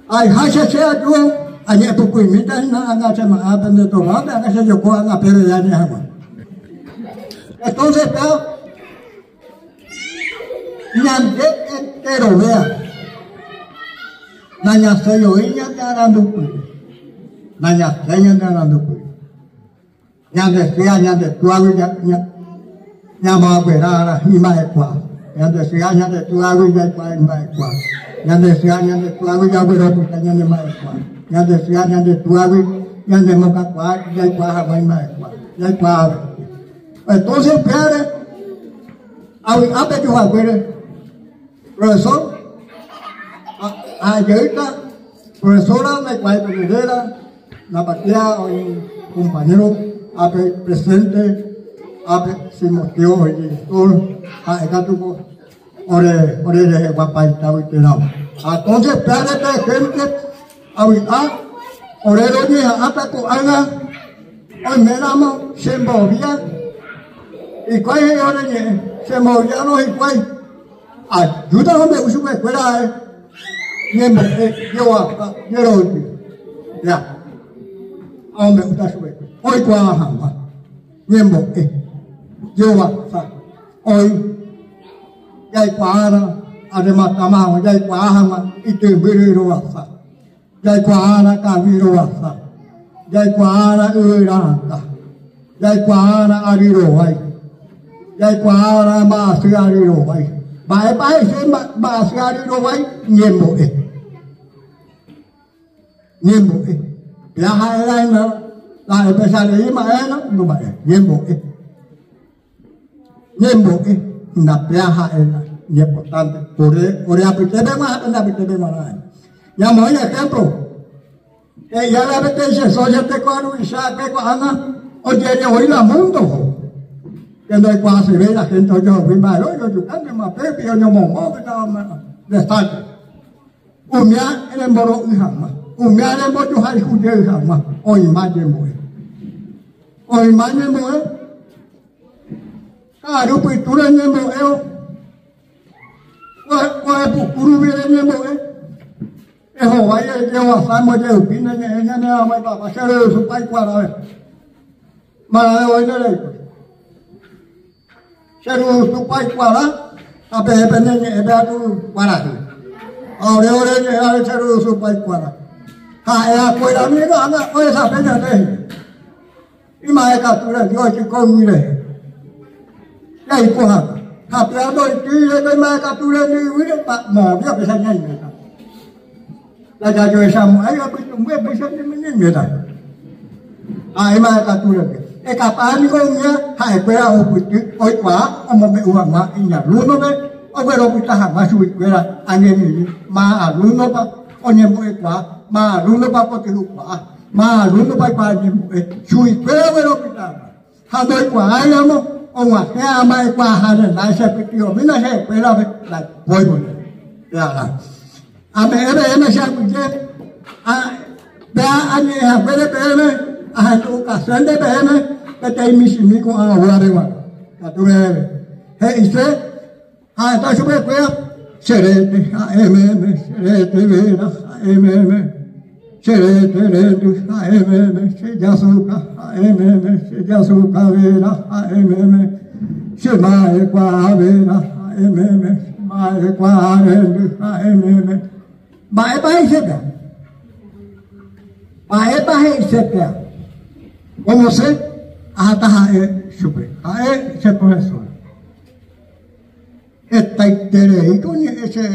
hay hasha sea yo Añe tu kuimita na anga se ma apa de tomar, anga se yo ko anga pero ya ni agua. Entonces, pero ñande entero vea. Nanya se yo inya te arando ku. Nanya se yo te arando ku. Ñande se ya ñande tu agu ya ya ya ma vera ara ni ma e kwa. Ñande se ya ñande tu agu ya kwa e kwa. Ñande se ya ñande tu agu ya vera tu ñande ma e kwa. Ñande se ya ñande tu agu ñande mo ka kwa ya kwa ha kwa. Ya kwa. Entonces, padre, tu ha kwere profesor ayuda profesora me ape presente ape si motivo hoy director a ekatuko ore ore de papai tawi tenam entonces padre de gente awi a ore roji apa ko anga hoy me llamo Sembovia y cuál es ahora se movió no y cuál ayúdame a usar escuela eh niembe yo a yo lo ya hombre uta sube hoy kwa hamba niembo eh yo a sa hoy ya kwa ara además tama ya kwa hamba y te vire ro sa ya kwa ara ka viro sa ya kwa ara ura ka ya kwa ara ariro ai dai qua ra ba siari ro vai bai bai se ba ba siari ro vai nyembo e nyembo e ya ha ra na la e pe sa le ma e no no ba e nyembo e nyembo e na pe ha e na ni importante por por apite be ma na apite be ma na ya mo ya ejemplo que ya la vete se so ya te ko anu isa pe ko ana. Oye ya hoy la mundo. Que no hay cuando se ve la gente yo prima yo yo yo cambio más pepe yo no mo mo que estaba de estar umia en el moro y jamás umia en el moro hay judío y jamás hoy más de moe. Hoy más de moe claro pues tú le ne moe o o o pukuru vi le moe e ho vai e yo a sa mo je upina ne ne ne a mai pa pa se su pai kwa ra mara de hoy ne le seru tupai kuala ape pene ne ebe atu kuala tu ore ore ne ale seru tupai kuala ha e a koira mi ga anga o sa pene te ima e ka tu re yo chi ko mi re ya i ko ha ha pe a do ti re pe ma ka tu re ni wi re pa mo bi pe sa nyen ne ta. La ja jo sa mo ai ga pe tu me pe sa nyen ne ta ai ma ka tu re e ka pa ni ko nya ha e pe a o pu ti o i kwa o mo me u ma i nya lu no be o be ro pu ta ha ma su i pe ra a ne ni ma a lu no pa o nye mo e kwa ma a lu no pa po ti lu kwa ma a lu no pa pa ni mo e su i pe we ro pu ta ha do i kwa ai mo o wa he a ma e kwa ha ne na se pe ti o mi na se pe ra be la boy boy ya la a me e be e me sa ku je a be a ni ha be be me a tu ka san de be me ka tai mi si mi ko a wa re wa ka tu e he ise a ta su be ko se re te a e me me se re te Şerefeler haememe şecasuka haememe şecasuka vera haememe şemae kwa vera haememe şemae kwa haememe haememe Bae bae sepya Bae bae sepya Como se ahata hae şüphe hae sepya sonra Ettaittere hikuni ese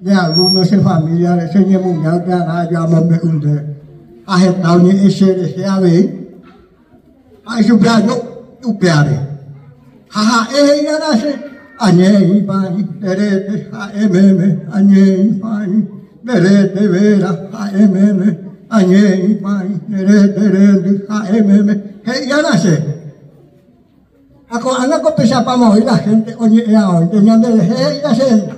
de algunos ese familiar ese ni mundial que hará ya me me unde a de se ave a su brazo tu peare ha ha e ya na se anye i pa ni tere te ha e me me anye i pa ni tere te vera ha e me me anye i pa ni tere tere ha e me me que ya na se Ako pa mo ila gente oye ya o tenían de he ya se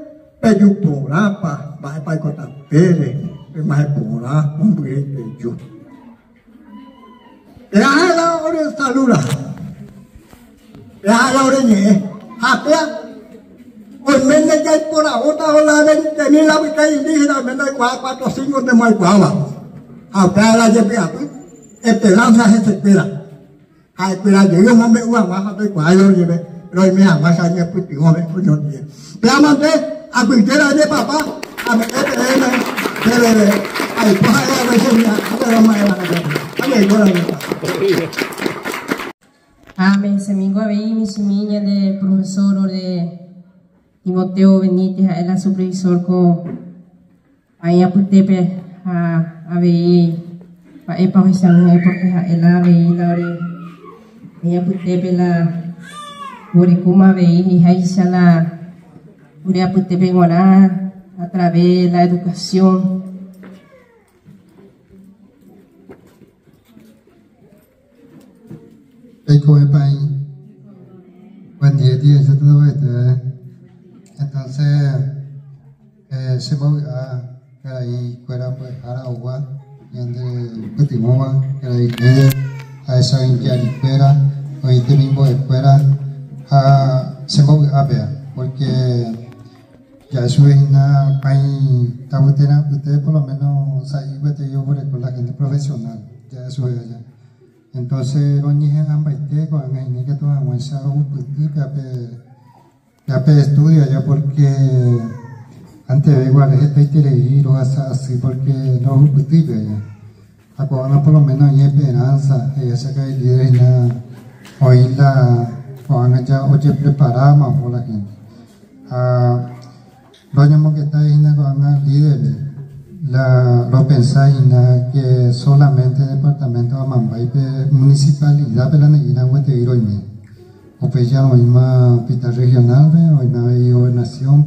peju pura pa mai pai kota pere mai pura umbri peju ya la ore salura ya la ore ni hapya on menne jai pura ota hola den teni la bi kai di na menne kwa kwa to singo de mai kwa wa. Ha pa la je pe apu esperanza se espera ha espera de yo mambe uwa ma ha pe kwa yo ni be roi me ha ma sa ni pu ti ngome pu yo ni pe amante có chuyện gì bây giờ thế à quỷ thế là đấy papa à mình em em này thế này này ai có hai em xem nhà cái là mày là cái cái này có là Amén. Semingo ahí mi de profesor de Timoteo Benítez, él es supervisor con ahí a Putepe a a ver a epa hoisan a porque él a ver la ore ahí a Putepe la ve y ahí se la Putepe ngona a través de la educación. Buen día, día, todo esto. Entonces, se me a ahí fuera pues para agua, y ande Petimoa, que ahí quede, a esa india fuera, o ahí te mismo fuera, a se me a ver, porque ya eso es una país, tabutera, usted por lo menos ahí yo con la gente profesional, ya eso es allá. Entonces, los niños han con la gente que toman un saro un puti que ape que ape estudia ya porque antes de igual es este quiere ir o así porque no es un puti ya. A cuando por lo menos hay esperanza, ella se cae hoy la cuando ya oye preparada más por la gente. Llamamos que está líderes la, lo pensáis que solamente el departamento de Amambay, municipalidad de la Neguina, Hueteiro y me. O ya hoy más hospital regional, hoy hay gobernación,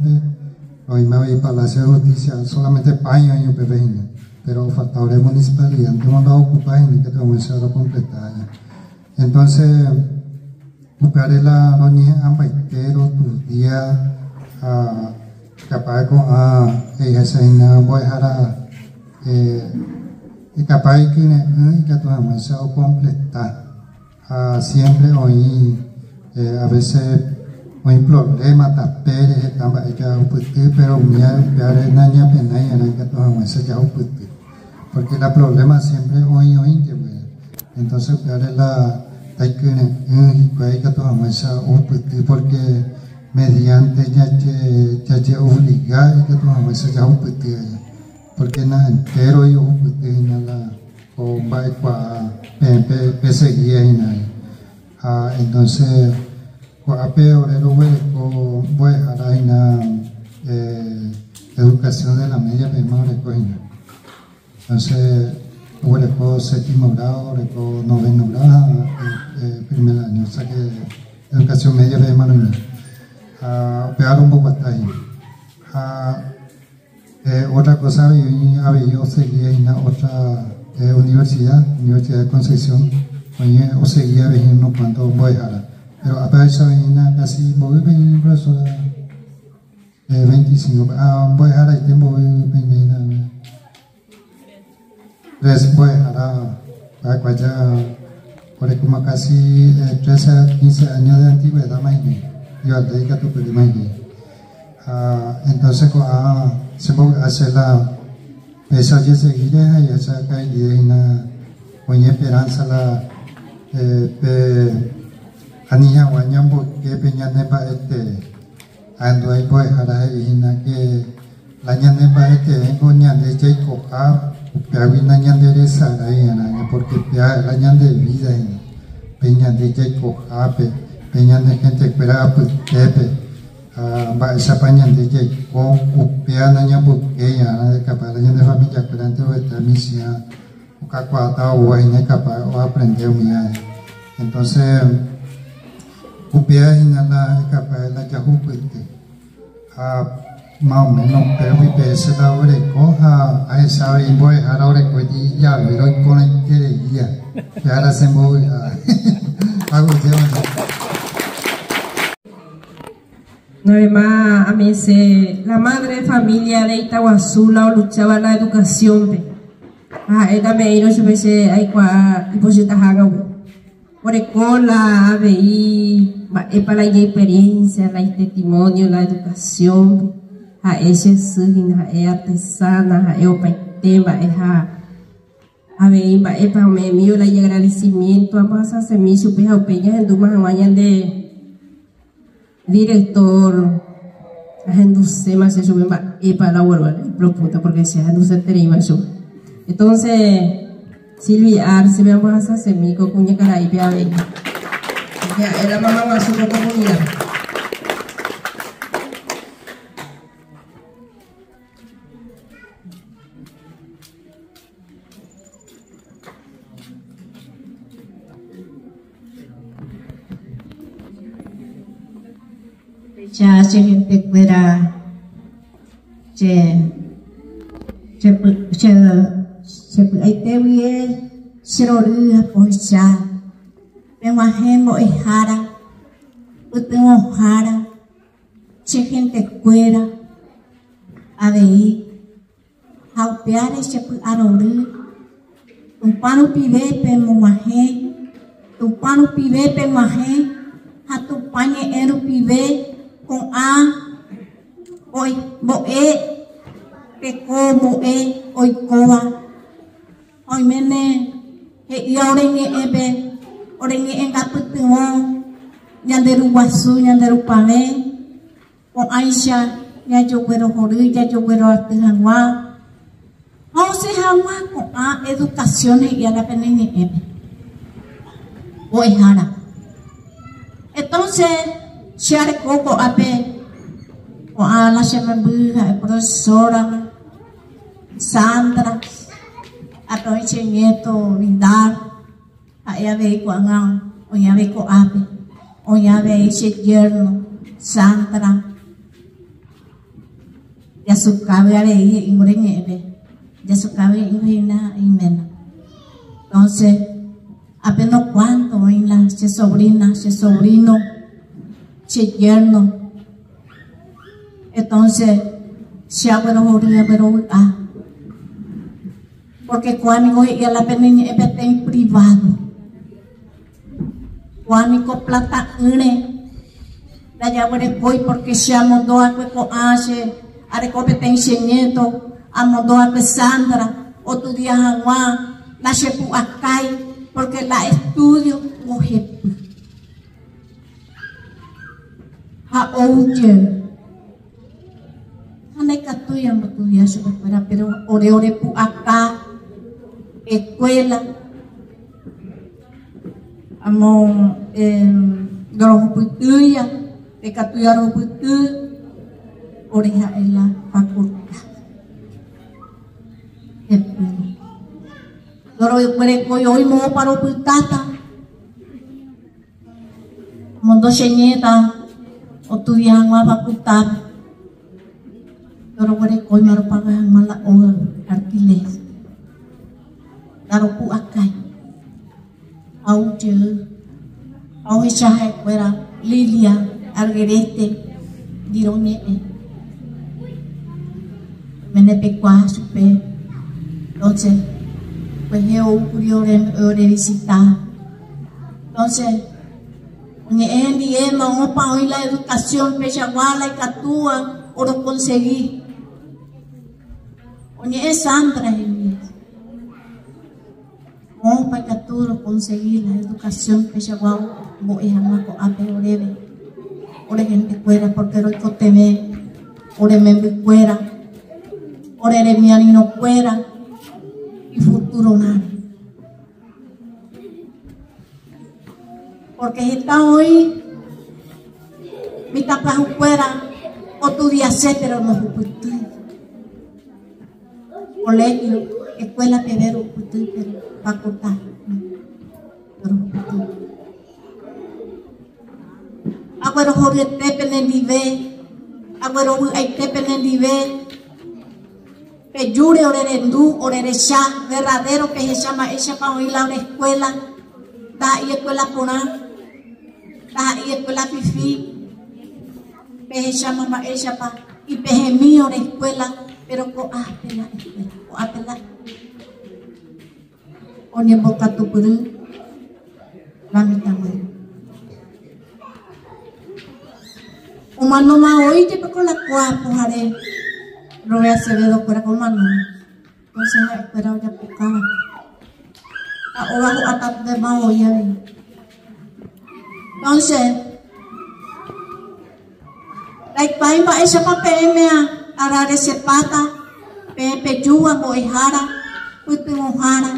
hoy hay palacio de justicia, solamente paño y un pero faltaba la municipalidad, no la ocupa y ni que tengo que completar. Entonces, Bucarela Roñe Ambaitero, tus días, capaz con a esa ina Boejara, y capaz que ne que tu amasa o completa. Siempre hoy, a veces, hoy problema, tapere, tamba ella uputi, pero mía, piare naña penaya, que tu amasa ya uputi. Porque el problema siempre hoy, hoy, entonces, piare la taikune kwai ka to hamasa uputi porque mediante ya che ya che obliga ka to hamasa ya porque na entero yo uputi na la o bai kwa pe pe pe seguía ina ah entonces kwa ape orero we ko voy a ina eh, educación de la media primaria ko ina entonces Hueleco séptimo grado, Hueleco noveno grado, eh, eh, primer año, o sea que educación media de mano otra cosa, yo, seguía en otra eh, universidad, Universidad de Concepción, o seguía en unos cuantos voy a pero a pesar de casi voy a venir profesora eh, 25, ah, voy a dejar tiempo voy a venir después hará para ya por como casi 13 a 15 años de antigüedad más dedicar tu prima entonces ah, se puede hacer la esa ya seguiré y esa caída y una buena esperanza la pe anija guanyambo que peña nepa este ando ahí pues hará y que la ñanepa este en coña de Jacob Piawi na ñande re sara yana porque pia la ñande vida en peña de jaiko ape peña de gente espera ape tepe ba esa paña de jaiko upea na ñambu que ya na de capa la ñande familia curante o esta misia o cacuata o vaina capa o aprender mía entonces upea ina la capa la jahupuite a más o menos pero mi pese la ore coja a esa y voy a la ore que ya iré con el que ya la se mueve hago yo No más a mí se la madre familia de Itaguazú la luchaba la educación. Ah, ella me iba a veces ahí cua y pues está haga por escuela a ver para la experiencia, la testimonio, la educación. ha e Jesus ha e artesana ha e o paitema e ha a ver ba e pa me mío la agradecimiento a pasa se mi su peja peña en duma mañana de director a gente se más se sube ba e pa la vuelva propuesta porque se terima su entonces Silvia Arce me vamos a y ya era mamá más comunidad cha se gente fuera che che che che ai te wie sirori po cha pe ma hembo e hara utengo hara che gente fuera a ver haupeare che pu arori un pano pive pe mo mahe tu pano pive pe mahe hatu panye eru pive con A, hoy boe, peko moe, hoy koa, hoy mene, he ia orengi ebe, orengi enga putingo, nyanderu wasu, nyanderu pale, con Aisha, ya yo quiero jorir, ya yo quiero artesanwa, Hau se hawa con A, educación y a la penene ebe. Hoy hara. Entonces, share koko ape. O ala siya mabuha profesora Sandra. Ato ichi nieto Vidal a ella ve ko ang o ya ve ko ape. O ya ve ichi yerno Sandra. Ya sukabe a ve ingre nieve ya sukabe ingre na imena. Entonces apenas cuánto en la che sobrina, che sobrino, che yerno. Entonces, ah. Porque cuando y la peña es privado. Cuando plata une, la llave voy porque se amondó a cueco hace, a recompetencia nieto, amondó a Sandra, o tu día la acai, porque la estudio mujer. Ha ouye. Ane katuya matuya su escuela, pero ore ore pu acá, escuela, amo eh, garo putuya, de katuya ro putu, oreja en la facultad. Escuela. Garo puede koyo hoy mo paro putata. Mondo senyeta, o tu yang ma facultad. Garo puede koyo maro pangang mala o artiles. Garo pu akai. Au je, au esa fuera Lilia, kwa supe. Entonces, pues yo ore visitar. Entonces, ni en ni en no pa hoy la educación pechaguala y catúa o lo conseguí. Ni es Sandra en Mo pa catúa lo conseguí la educación pechaguala mo es amaco a peorebe. Ore gente fuera porque hoy coteme. Ore me fuera. Ore de mi no fuera y futuro nada. Porque si está hoy, mi tapa fuera, o tu día pero no juputu. Colegio, escuela, pero juputu, pero facultad. Pero juputu. Agüero jorge tepe en nivel, agüero hay tepe en nivel, Peyure orerendú, oreresha, verdadero que se llama ella para oír la escuela, da y escuela pona, da y escuela fifi, peje llama ma ella pa, y peje mío de escuela, pero ko ate la escuela, ko ate la. Onye boca tu puru, la mitad muere. Umano ma hoy te con la cuapo jare. Robe Acevedo fuera con mano. Entonces espera ya pocaba. Ahora hasta de más hoy Entonces, la ipaimba esa pa PM a arare sepata, pepe yuwa boejara, pupi mojara.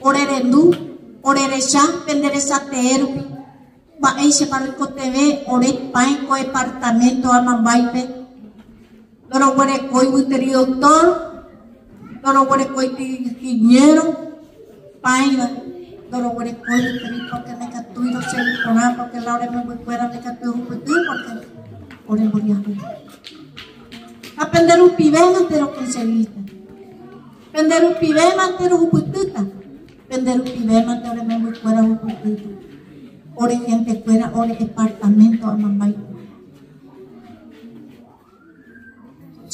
Orerendu, oreresha, penderesa teerupi. Va ese para el TV, ore pain co departamento amambaipe. Doro were koi witeri doctor, doro were koi tiñero, paila, doro were koi witeri porque me catui no se pona porque la hora me voy fuera me catui un putu porque ore moría. Aprender un pibe mantero conseguiste. Aprender un pibe mantero un pututa. Aprender un pibe mantero me un pututa. Ore gente fuera, ore departamento a mamá.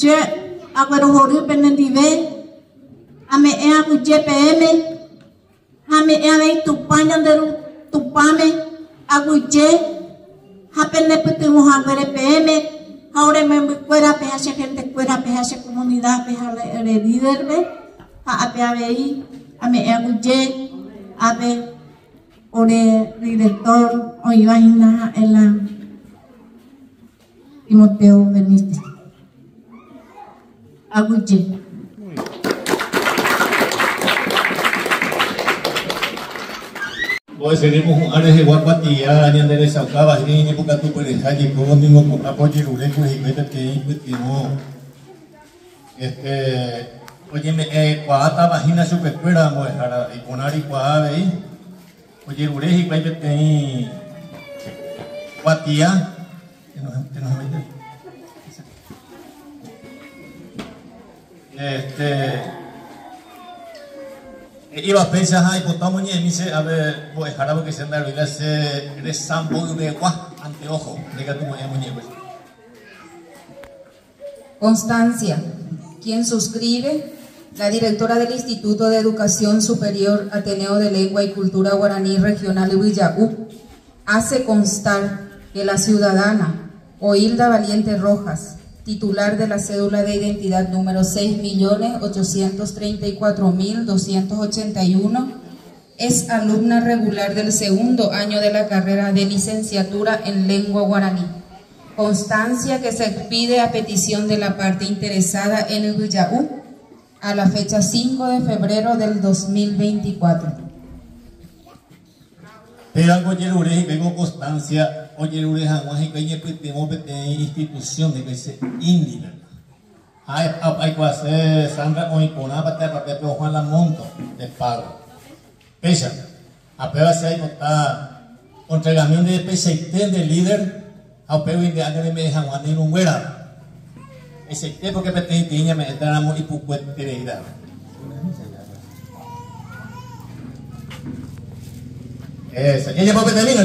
che agwero hori penendive ame e aku JPM ame e ame tupanya deru tupame pete mo hagwere PM ahora me fuera pe hacia gente fuera pe hacia comunidad pe hacia líder be ha ape ave ahí ame e aku je ave ore director o imagina el Timoteo Benítez Aguje. Tenemos un área de guapatía, ni andar esa cava, ni ni porque tú puedes salir con mismo con apoyo rure con y mete que no. Este, oye me eh cuata vagina su escuela mo era y ponari cuave ahí. Oye rure y mete que guapatía. Que anda a se de sambo de gua anteojo de que tú me llamas Constancia, quien suscribe, la directora del Instituto de Educación Superior Ateneo de Lengua y Cultura Guaraní Regional de Villaú, hace constar que la ciudadana Oilda Valiente Rojas, titular de la cédula de identidad número 6.834.281, es alumna regular del segundo año de la carrera de licenciatura en lengua guaraní. Constancia que se expide a petición de la parte interesada en el Villaú a la fecha 5 de febrero del 2024. Pero algo vengo constancia, oye, ure jamás y que tengo institución de que se. Hay hay que hacer Sandra o impona para papel Juan la monto de pago. Pesa, a peor se hay está entregamiento de PCT de líder, a peor de me dejan Juan en un güera. Ese tiempo que me y de. Eso. ¿Quién llamó Petelino?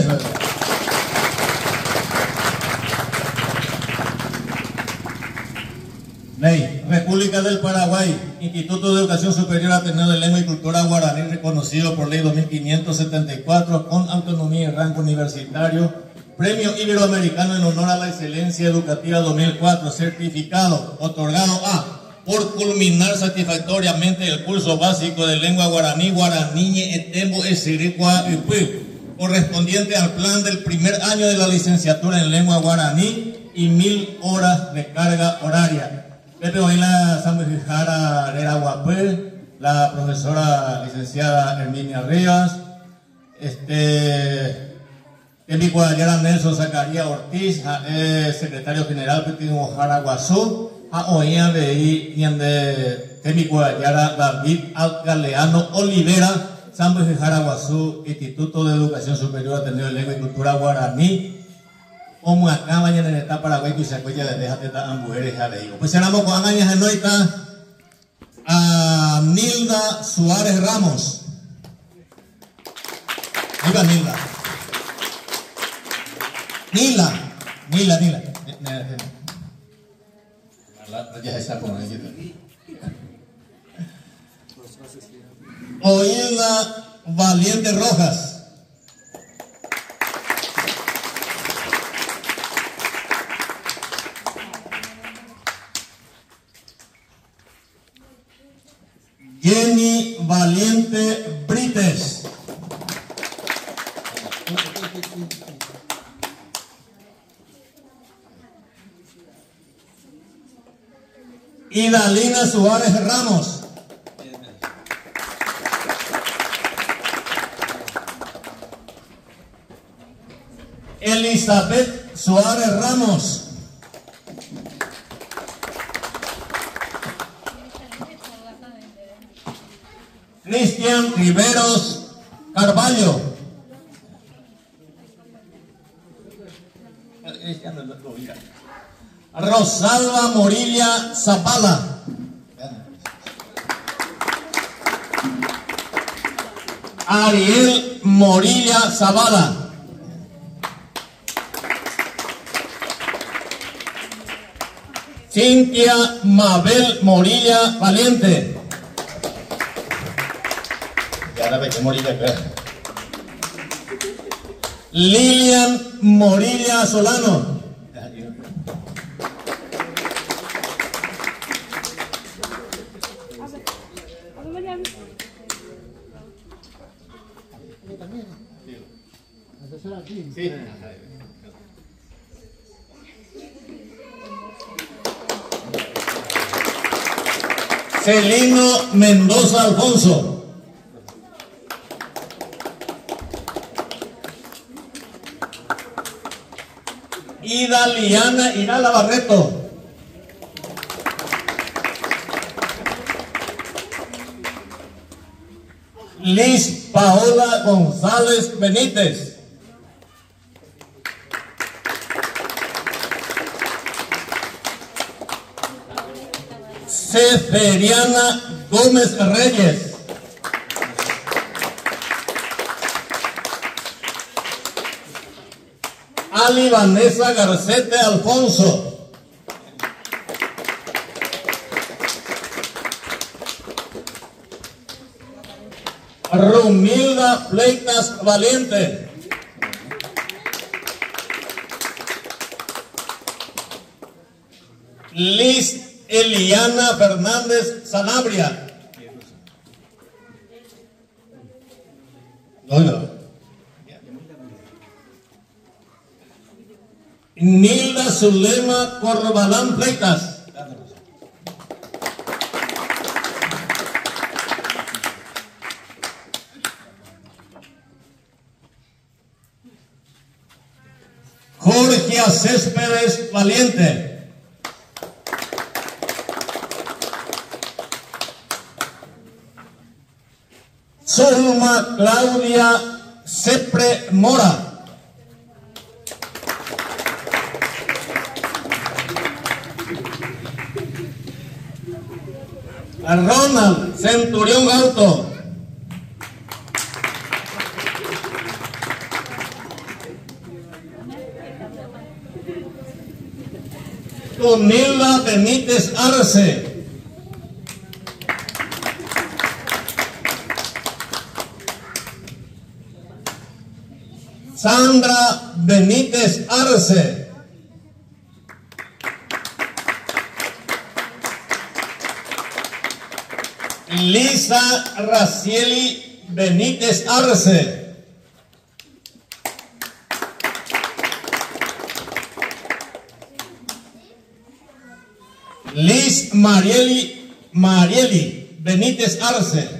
Ley, República del Paraguay, Instituto de Educación Superior Ateneo de Lengua y Cultura Guaraní, reconocido por ley 2574 con autonomía y rango universitario, Premio Iberoamericano en honor a la excelencia educativa 2004, certificado, otorgado a por culminar satisfactoriamente el curso básico de lengua guaraní, guaraní, etembo, esiricua y correspondiente al plan del primer año de la licenciatura en lengua guaraní y mil horas de carga horaria. Pepe la Samujijara Rera la profesora licenciada Herminia Ríos, este, Emi Guadalajara Nelson Zacarías Ortiz, secretario general Petino Ojara Guazú, a oía de ahí de Temi Guayara David Alcaleano Olivera, Sambo de Jaraguazú, Instituto de Educación Superior Atendido de Lengua y Cultura Guaraní, como acá mañana en esta Paraguay que se acuella de déjate tan mujeres ya de Pues éramos con años en noita a Nilda Suárez Ramos. Viva Nilda. Nila, Nila, Nila. Ya está ahí. Oíla Valiente Rojas. Jenny Valiente Brites. y Dalina Suárez Ramos. Elizabeth Suárez Ramos. Cristian Riveros Carballo. Rosalba Morilla Zapala. Ariel Morilla Zavala. Cintia Mabel Morilla Valiente. Lilian Morilla Solano. Celino Mendoza Alfonso. Ida Liana Irala Barreto. Liz Paola González Benítez. Ceferiana Gómez Reyes. Ali Vanessa Garcete Alfonso. Romilda Fleitas Valiente. Liz Eliana Fernández Sanabria. No, no. Nilda Zulema Corbalán Fleitas. Jorge Céspedes Valiente. Zulma Claudia Cepre Mora. Centurión Auto. Tonilda Benítez Arce. Sandra Benítez Arce. Racieli Benítez Arce. Liz Marieli, Marieli Benítez Arce.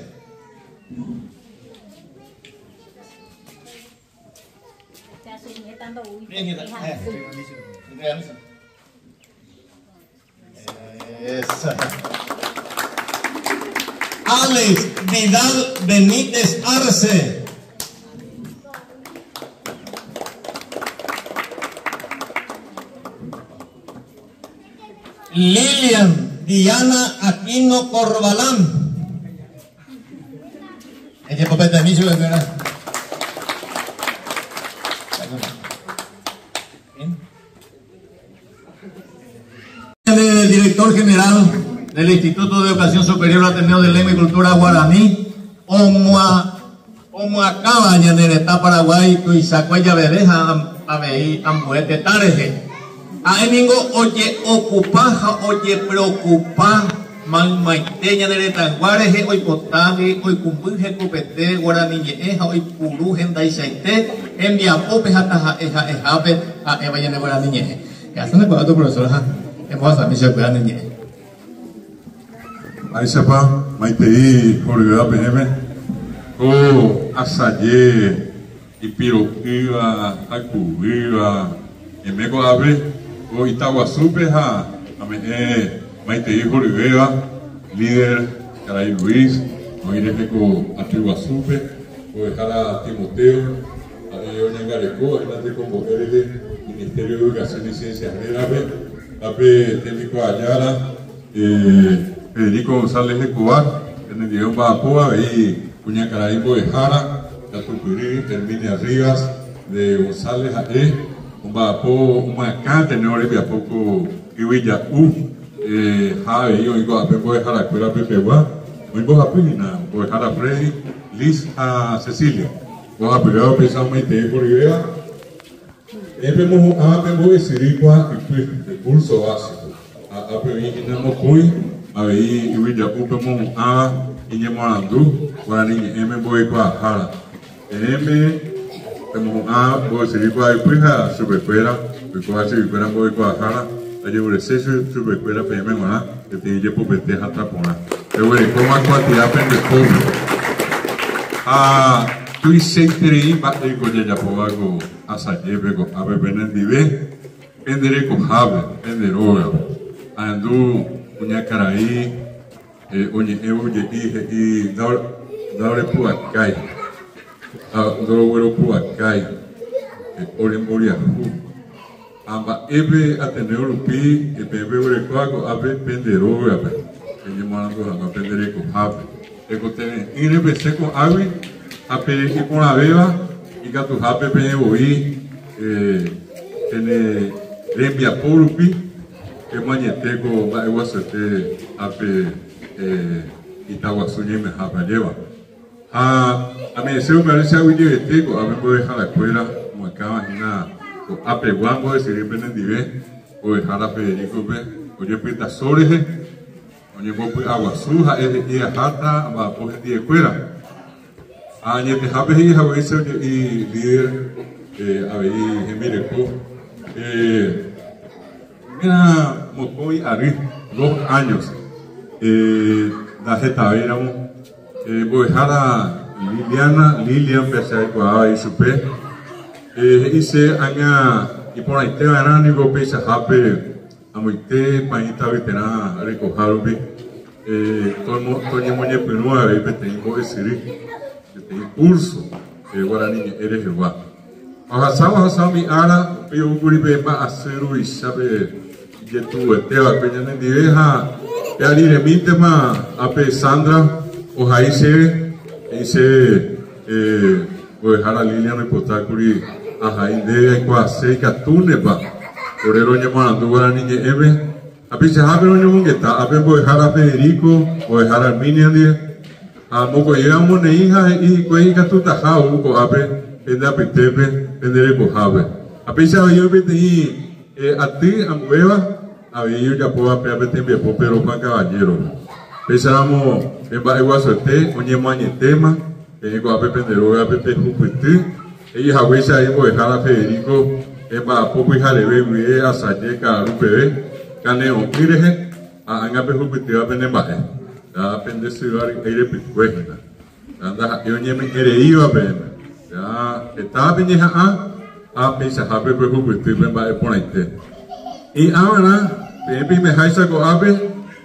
Lilian Diana Aquino Corbalán. El director general del Instituto de Educación Superior Ateneo de Lengua y Cultura Guaraní, Omua, Omuacaba, Ñaneretá, Paraguay, Tuizacuaya, Bereja, Abeí, Ambuete, Tareje. A emingo, oye, ocupaja, oye, preocupa, man maite, Ñanereta, Guareje, hoy potame, hoy cumbuje, cupete, Guaraní, Eja, hoy puru, Gendai, Saite, enviapope, Jataja, Eja, Ejape, a Eva, Ñane, Guaraní, Eje. ¿Qué hacen el cuadro, profesor? Hemos a mí se puedan niñez. Aisapa, Maitei, Jorge PM, o Asaye, Ipiroquiva, Acuviva, Emeco Abre, o Itaguasupe, ha, Ame, Maitei, Jorge líder, Caray Luis, Oireco, Atriguasupe, o Dejara Timoteo, Oñangareco, Adelante con mujeres Ministerio de Educación y Ciencias Grave, Ape Técnico Ayala, eh, Federico González de Cuba, en el guion Bapoa, ahí Cuñacaraíbo de Jara, Catucurí, Terminia Rivas, de González Bapo, un Macán, tenores de a poco, Iwilla U, Javi, yo digo a Pepo de Jara, Cuera Pepe Gua, oigo a Pina, o de Jara Freddy, Liz a Cecilia, o a Pegado Pesama y Te por Ibea, Hemos a Pepo de Sirigua, el curso básico, a Pepe Inamokui, aí iwija upe mo a inye mo andu wani eme boy kwa hala. Eme emo a bo siri kwa ipuha super kwera kwa siri kwera boy kwa hala. Aje ure sesu super kwera pe eme mona que te ije popete hata pona. E we koma kwa te apende pobre a tu isektere i ba e ko ja po go asa jebe ko abe benendive pendere ko habe penderoga andu Uñacaraí, i naolepuvakái ndorogueropuvakái oremboriahu amba'épe Ateneo rupi epépe orekuaa ko'ápe penderógape peñemoaranduhag̃ua penderekohápe ekoteme'ỹre pese ko'águi ápe iporãvéva ikatuhápe peñevoi tene rembiapo rupi emañete ko mba'eguasuete ápe eh, porupi ke mañeteko mba'eguasete ape eh, Itaguaçu me lleva. A amanheceu parece algo de teko a ver dejar la escuela como acaba hina ko ape guango de sirve benendive o dejar a Federico be oye pita soreje oye bopu aguaçu ha e e hata ba po de escuela. A ñete habe hi ha wese i líder eh a ver gemire ko eh mira mokoi ari dos años eh da jeta éramos eh voy a Liliana Lilian pese a kwa i supe. Eh ise anya y por ahí te van a nigo pesa hape amoite paita vetera rico harubi eh todo todo moñe pinua e pete ingo esiri te curso eh guarani eres jehová. Ahasama hasami ara pe uguri be ma aseru isabe yetu etewa pe nyane diveja ya dire mitema ape Sandra ise eh o hala lilia me potakuri a hainde kwa se ka tuneba orero nyama ndugara ni ebe ape se habe no nyungeta ape bo hala Federico o hala Arminia a tuta hau ko ape pitepe pendere ko habe ape se yo be ti ati amueva había yo ya puedo ape ape tembe po pero pa caballero Pensamos en ba igual suerte, oye mañe tema, que ko ape pendero ape pe juputu, e ha wesa e bo hala Federico e ba popo hija le be we asaje ka rupe kane o pirehe a anga pe juputu ape ne ba e. Da pende sigari e re pe kwehna. Anda yo nyeme ere iyo ape. Ya ni ha a a pe sa ha pe pe juputu be ba e ponaite. Y ahora, Pepe me haisa ko ape,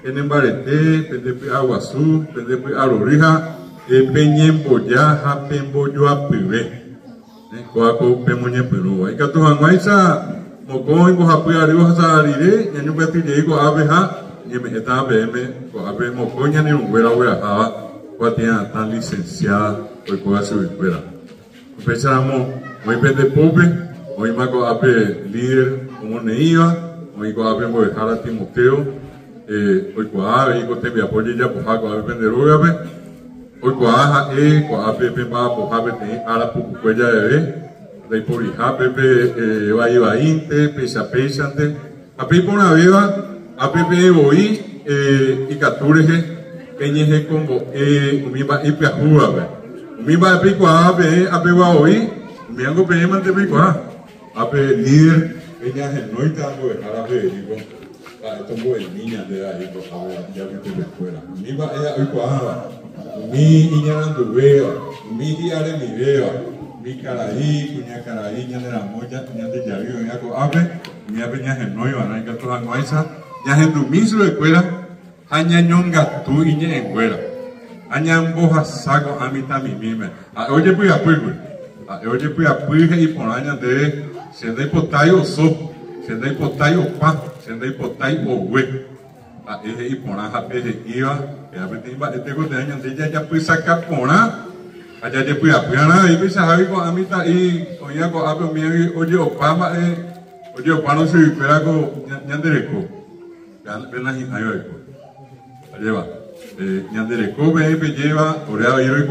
en embarete, pendepe aguazú, pendepe arorija, e peñembo ya, ha pembo yo apive. Coaco pemoñe peru. Hay que tu hanguaisa, moko ingo hapu arriba hasa arire, nyanyu beti llego ape ha, nyeme eta beme, ko ape moko nyani unguera wea ha, kwa tia tan licenciada, ko ko su escuela. Pensamos, muy pende pobre, hoy mago ape líder como neía, hoy ko ape mo dejar a Timoteo, eh, hoy ko ape, ko te me apoye ya, pues hago ape penderu ape, hoy ko aja e, ko ape pe ma, pues ape te ala puku cuella de ve, de por hija pepe, eh, va iba inte, pesa pesante, ape por una beba, ape pe voy, eh, y captureje, keñeje como, eh, mi va y pe ajúa, ve. Mi va pe ko ape, ape va hoy, mi hago pe mante pe ko ape líder, ella es el noite algo de jarabe, digo, esto es niña de ahí, por favor, ya viste de escuela. Mi va ella hoy cuajaba, mi niña anduvea, mi tía de mi vea, mi caraí, cuña caraí, ña de la moya, ña de yavío, ña co ape, mi ape ña en noite, van a ir a todas las ña en tu mismo escuela, aña ñonga tú y ña escuela. Aña boja saco a mi también, mime. Oye, pues, pues, oye, pues, pues, y por años de sendai potai o so, sendai potai o pa, sendai potai o we. A eje y pona ha peje iba, que a iba año de ya pues saca pona. Allá ya pues apiana y pues sabe con amita y oye con ape mi oye oye o pa no se espera con ñandereko. Ya pena hi ayo ko. Lleva. Be lleva, orea yo y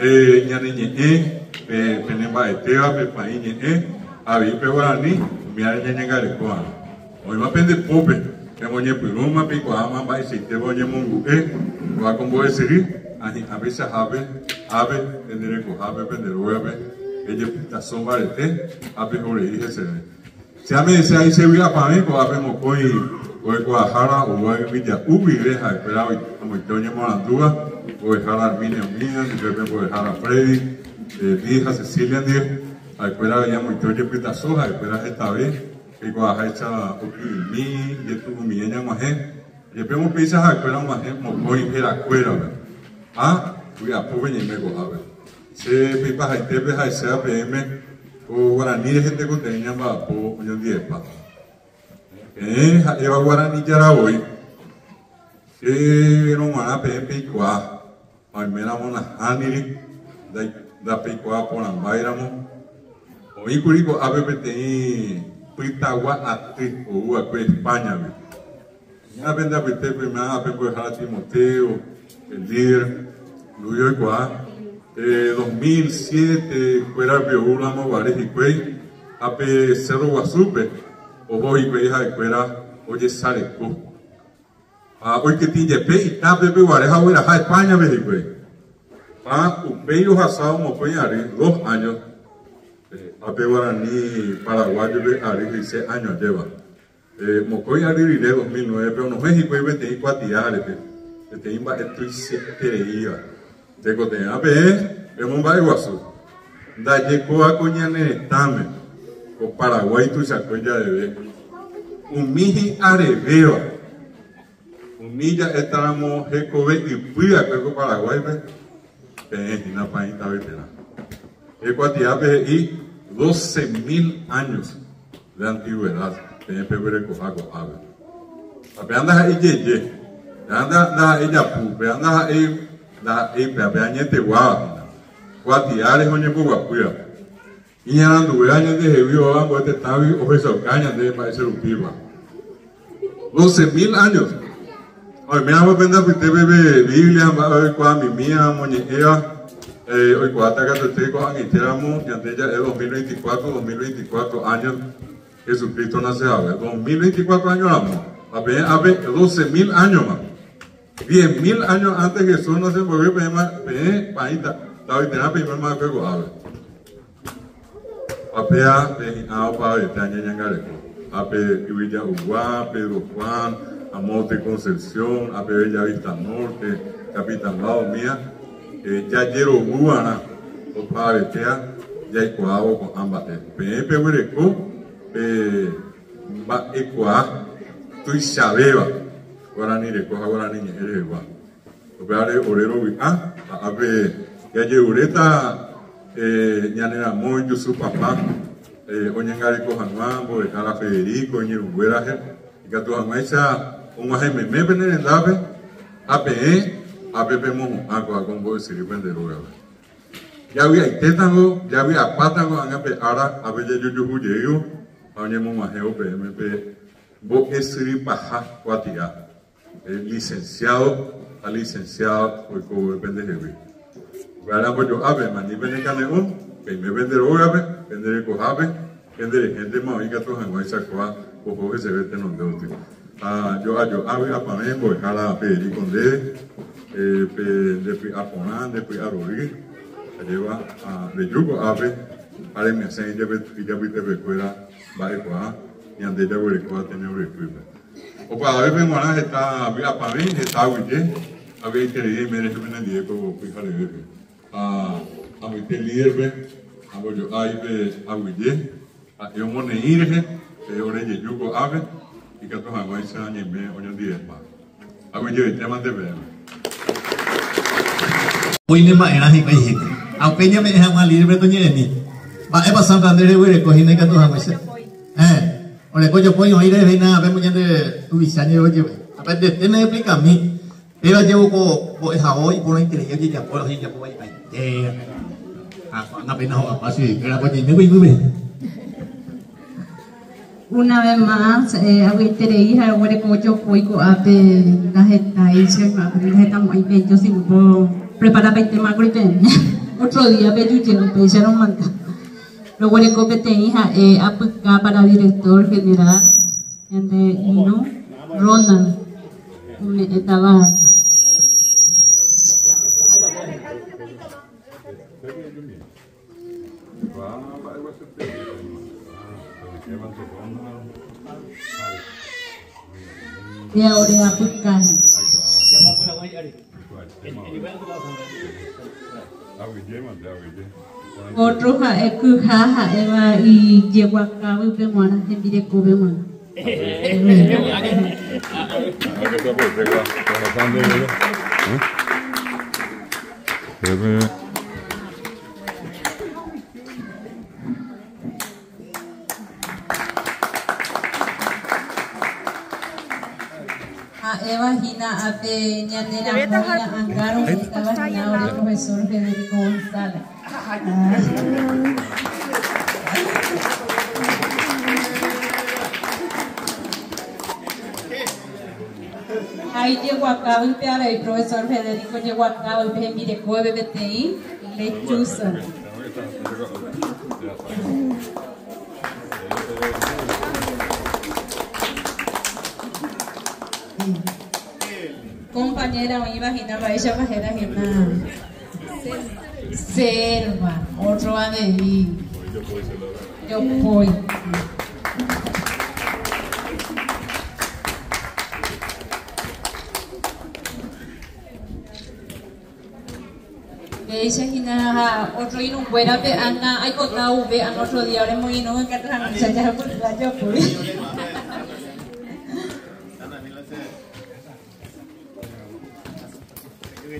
eh ñaneñe pe penemba eteva pe paine eh abi pe guarani mi ara nya ngare ko o ma pende pope ke monye piruma pe ko ama ba se te bonye mungu e wa con boe siri ani a veces habe habe tendere ko habe pende ruebe ella pita sombarete habe hore dije se se ame se ahí se vira para mí ko habe mo koi ko ko hara o wa villa ubi reja esperaba como toño morandúa o hara arminia mía ko hara freddy eh, hija Cecilia Díaz, a la escuela veíamos y yo pita soja, a la escuela esta vez, que cuando ha hecho mi, y tu mi ella maje, y vemos pisas a la escuela maje, mo voy a la escuela, ah, voy a pobre ni me coja, se pipa hay te hay sea PM, o guaraní de gente que tenía más po, yo diez pa. Eh, eva guaraní ya la voy, que no van a PM al menos una haniri, da peikoa por ambairamo Oíkuri ko ave peteĩ pytagua aty ou akue España ve. Ñave ndapyte primera ape mbo'ehára Timoteo, el líder, Luis oikuaa. Eh, 2007 kuéra peúramo vare hikuái ape Cerro Guasúpe oho hikuái ha'ekuéra ojesareko. Ah, oiketĩjepe itápe peguare ha oiraha España ve hikuái. Pa upéi ohasao mokõi ary dos años pape guaraní paraguayo le arriba y se año lleva eh, mocoy arriba 2009 pero no México y vete y cuatiarete te imba estoy tereía te cote a ver es un baiguazú da llegó a coñane estame o Paraguay tu sacoya de ve un miji areveva un milla estábamos jecove y puya que Paraguay ve es una pañita veterana. Ecuatiape y 12 mil años de antigüedad tenía pebre cojaco agua. Ape ella ipe, guapuya. Y ya años de jevio, agua te tabi, ofrecer caña de un 12 mil años. Hoy me hago bebe Biblia, va a ver mi mía oikuaata katuete ko ag̃uitéramo ñande ja'e 2024 2024 años Jesucristo nace ave 2024 años amo ape ape 12.000 años más. 10.000 años antes Jesús no se volvió pedir paita. David tenía primer más que ave. Apea Uruguay, Pedro Juan, Concepción, Bella Vista Norte, Capitán Mía, Yayero Guana, Opa de Tea, Yaicoabo con Ambate. Pe Pehuereco, Pe Ba Ecoa, Tuisabeba. Guarani rekoja Guarani ñe'ẽre gua. Upeare orero wi'a ape jajeureta ñaneramo jusu papá oñangareko hag̃ua mbo'ehára Federico ñerũnguérahe ikatu hag̃uáicha og̃uahẽmemépe nerendápe apeẽ ape pemohu'ãko ko mbo'esyry penderógave. Jagui aitétango, jagui apátango añape ára ape jajujuhujeývo ha oñemog̃uahẽ upeẽmepe mbo'esyry paha kuati'a. el licenciado a licenciado hoy como depende de mí. Para pues yo ave mani vende caneón, que me vende rogabe, vende cojabe, vende gente más oiga tu hango esa coa, ojo que se ve tenon de otro. Ah, yo a yo ave a pamé voy a la peri con de eh pe de pi a ponan de pi a rogi, lleva a de yugo ave, para me hacer ya ve ya vi te recuerda va a coa, y ande ya voy a coa tener recuerda. O para ver cómo ahora está a para mí está huye, a ver que le mere que me die ko fija le ver. Ah, a mi te líder ve, a bo yo ai ve a huye, a yo mo ne irge, e ore ye yugo ave, y que to hago esa ni me oño die pa. A huye te mande ver. Hoy le ma era hi kai hik. Au peña me ha mal libre to ñe ni. Ba e pasan tandere we ko hine ka to hago esa. Eh. Oleh kau jauh yang ini reina apa punya de tulisannya oje. Apa de tiene explica a mí. Pero llevo ko ko es hoy por la internet yo ya por ya por ahí. Eh. Ah, na pena ho apa sih? Kira apa ni muy muy Una vez más, eh, ahorita le dije a Gore Cocho Poico Ape, la puedo preparar 20 más Otro día, pero yo quiero, pero ya no manda. Lo Gore Cope te hija, eh, aplica para director general, de Ino, Ronald, estaba. Y ahora aplicar. Otro ha e ku ha e wa i je wa ka wi pe mwana he bi de ko be mwana. A Eva Evagina profesor Federico González. Ahí llegó a cabo el el profesor Federico llegó a cabo el PMI de BTI, lechuza. Thank you compañera o imaginaba, ella bajera en una selva, otro a de Yo voy. Ella hina otro irun buena de Ana, hay contado ve a otro día ahora muy no me encanta la muchacha por la yo.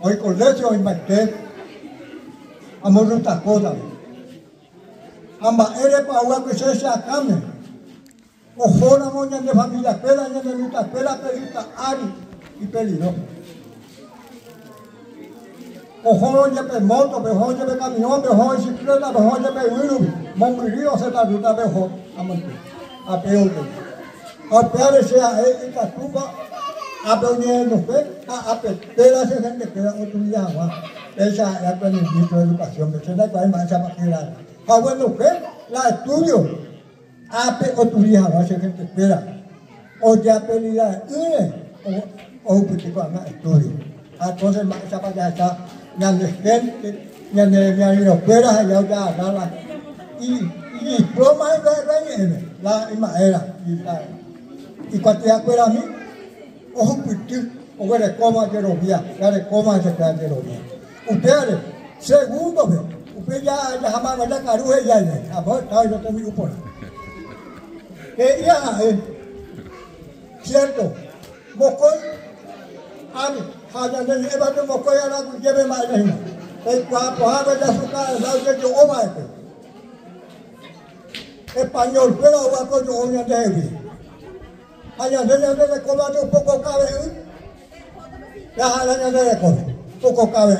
Hoy colegio inventé. Amor otra cosa. Amba ere pa ua que se se acame. Ojona moña de familia pela, ña de luta pela, pelita ari y pelino. Ojo ya pe moto, ya pe camión, ojo bicicleta, ya pe wiru. Mongirio se la ruta pe ojo. Amante. A peor. A peor sea e esta tuba. A. A a se gente otro día más. Esa es la ministro de educación. Que se da cual más a maquilar. A bueno que la estudio. A pe otro día más se gente espera. O ya. O o petit más estudio. Entonces más esa para allá está nhà người khen nhà người nhà người quê ra giàu ra ra là y diploma la y la cuando ya quê ra mi ojo o que le coma que lo vía ya le coma se queda que lo vía ustedes segundo usted ya ya jamás vaya caru ya ya a vos está yo te digo por que ya es cierto mocoy ami haja ne eba to mo koya na ku jebe ma ne e kwa po ha ba suka na ke jo o ma ke español pero ko jo onya de bi haja ne ne ne ko ba to poco cabe ya ha ne ne ko poco cabe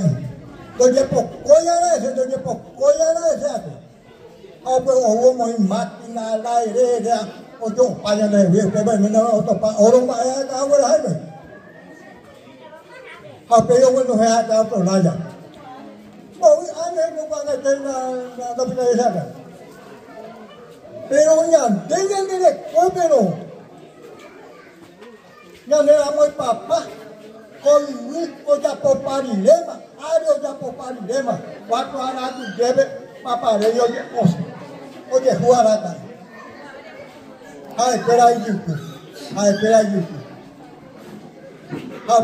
do je po koya na se do je po koya na se ate a pe o wo mo máquina la ire de o jo pa ne ne bi pe ba ne no to pa oro ha ne Hape yo bueno ata otro laya. Hoy ane no van a tener la la pila de esa. Pero ya, tengan de. Ya le damos papá. Con Luis o ya por parilema. Ario ya por parilema. Cuatro tu lleve papá de de cosa. Oye, jugar acá. Ay, espera YouTube. Ay, espera ahí, YouTube.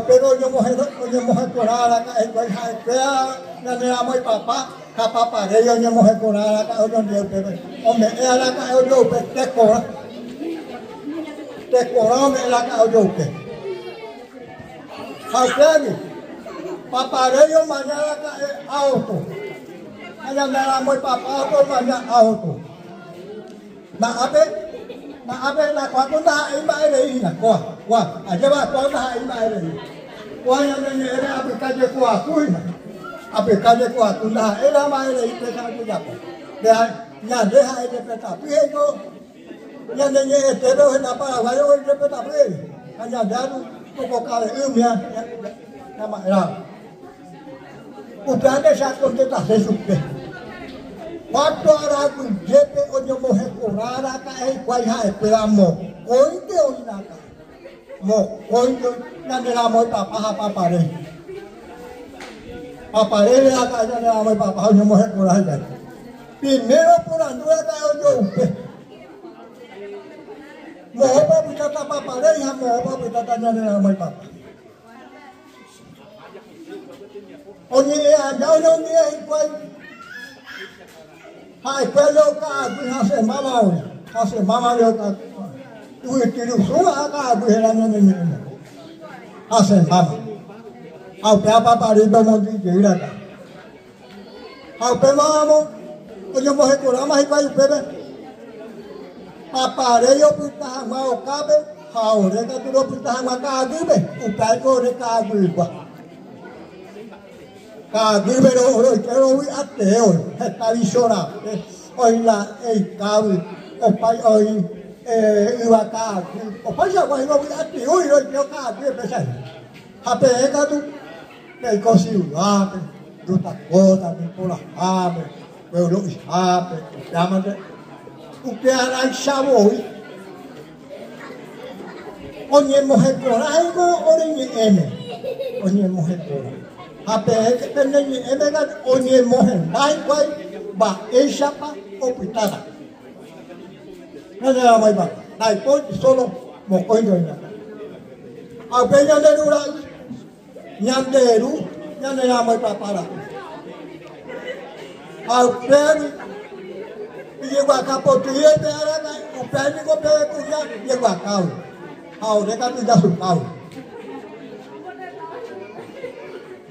pero yo mujer yo mujer corada ka e kwai hai pea na ne amoi papa ka papa re yo mujer corada yo dio pe o me e ala ka o yo pe te te cora o me ala ka o yo pe ha pea papa re yo mañana ka e auto aya na amoi papa auto mañana auto na ape na ape na kwa ko na ai ba re na kwa kwa aja ba kwa na ai ba re kwa ya ne ne re ape ka je kwa ku na ape ka je kwa ku na e la ma re pe ka ku ja ko de nya de ha e pe ta pi he ko nya ne ne te do na pa wa yo re pe ta pe anya da du ko ko ka re u mya na ma ra Upande sa ko te ta se supe. Watu aragu jepe onyo mohe kurara ka e kwai ha e pera mo. Oite o inaka. mo kondo na nila mo papaha papare. Papare le aka na nila mo papaha nyo mo hekura hajay. Primero por andura tayo yo upe. Mo pa pitata papare ha mo pa pitata na nila mo papa. Onye ya jao no ni e kwai. Hai kwelo ka bi ha se mama o. Ha se mama le ka. E tiru suwa ka bi hela no ni. Ha se mama. Au pe apa pa ri do mo di je ira ka. Ko ra ma hi kwai pe be. Papa re yo pita ha ma o ka be. Ha o re ka tu ro pita ha ma ka gi be. U pa ko re ka gi ba. ka gibero oro kero wi ate o he ta vi sora oi la ei ka wi o pai oi e iwa ka o pai ya wa no wi ate oi ro yo ka ge pe sai ha pe e ka tu pe ko si wa pe du ta ko ta pe ko la ha pe pe lo i ha pe ya ma de u pe ara sha wo wi onye mo he ko ra ai ko ore ni ene onye mo he ko ra ape ke tene ni emega onye mohen dai kwai ba eshapa o pitada nada mai ba dai po solo mo koi do ina ape nya de ura nya de ru nya ne ya mai pa para ape ni ye gua kapo tu ye pe ara na upe ni ko pe ku ya ye gua kau au de ka tu da su kau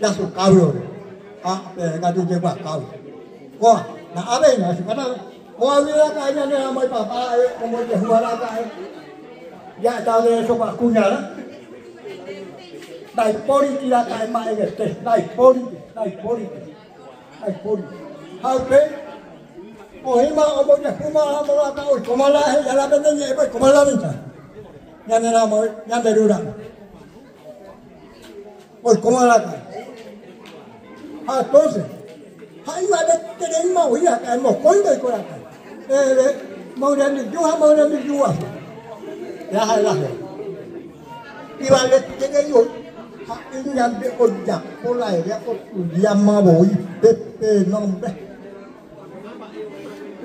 ya su cabro a pe ga tu je kwa kau ko na ave na su kana ko ave la ka nya ne mai pa pa e ko mo je huara ka e ya ta le so pa ku nya la dai pori ti la ka ma e te dai pori dai pori dai pori ha pe o he ma o mo je kuma ha mo la ka o ko ma la he ya la pe ne e pe ko ma la ni ta nya ne la mo nya de ru ra o ko ma la ka entonces, hay una vez que le hemos oído acá, hemos coido el corazón. Eh, Maurani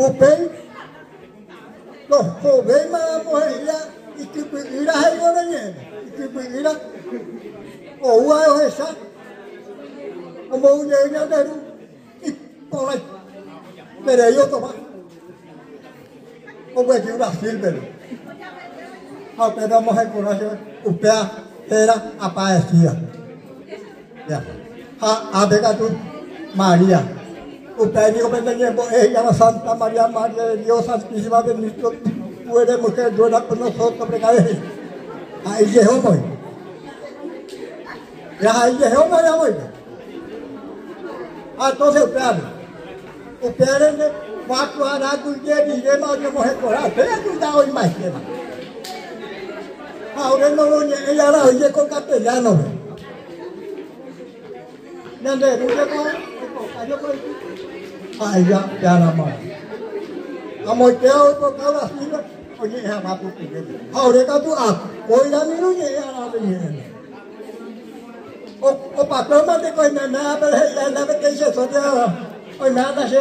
o bem, o bem, mas a mulher irá, e que pedirá a igreja, e que pedirá, ou a resta, a mulher já deu, e por aí, peraí, eu tomar, o bem da filha, ao pé da mulher conosco, o pé era aparecia. A, a, a, a, a, a, Maria o dijo que tenía ella la Santa María, Madre de Dios, Santísima de Cristo, tú eres mujer, duela con nosotros, pregadé. Ahí llegó, pues. Ya ahí aí já é voy. Entonces, usted, usted eres de cuatro aras, tú ya vive, o mujer, corazón. Pero tú ya hoy más, tema. Ahora no lo niega, ella la oye con castellano, pues. Ya, ya, ya, é ya, ya, ya, ya, ya, ya, ya, ya, ya, ya, ya, ya, ya, ya, ya, panjang cara mati. Amo teo to kala sino oye ha mapu pide. Ahora ka tu a koi da minu ye ya na mi ne. O o patrón mate koi na na pero la na que se sotea. O na na se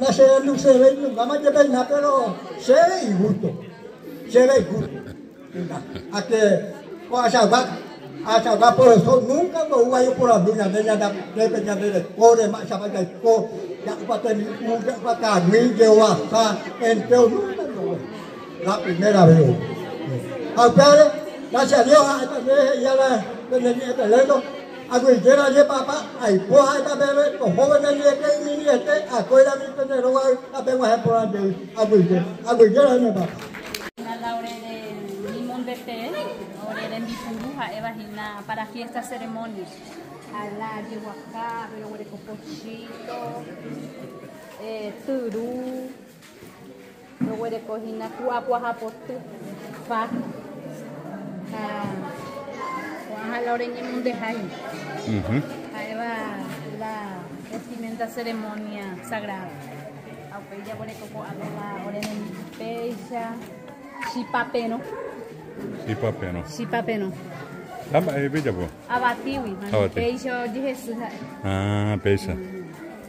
na se no se ve no gama que ve na pero se ve y gusto. Se ve gusto. A que o a a salvar por eso nunca lo hubo yo por la dunya de ya de peña de core más salvar de co ya para tener nunca para camino de wasa entre nunca lo la primera vez. A padre gracias a Dios ya la de lejos Aku jera je papa, ai po hai ta bebe, ko ho na ni ke ni ni te, a ko ra mi te ne ro ai, a be wa po ra de, aku je, aku jera ne papa. Na laure de té, ore de mi ha'éva hína para fiesta ceremonia. Ala yeguaka, pero huereco pochito, eh, turú, pero huereco hína kuakuahapoty, fa. Oaja la oreña mundejaí. Ujú. Ha'éva la vestimenta ceremonia sagrada. Aupeya huereco ko'ág̃a oreña péicha, chipapeno, Sí, papeno. chipapeno. Ama, eh, bella, po. Abatiwi, Abati. peicho de Jesús. Ah, pesa.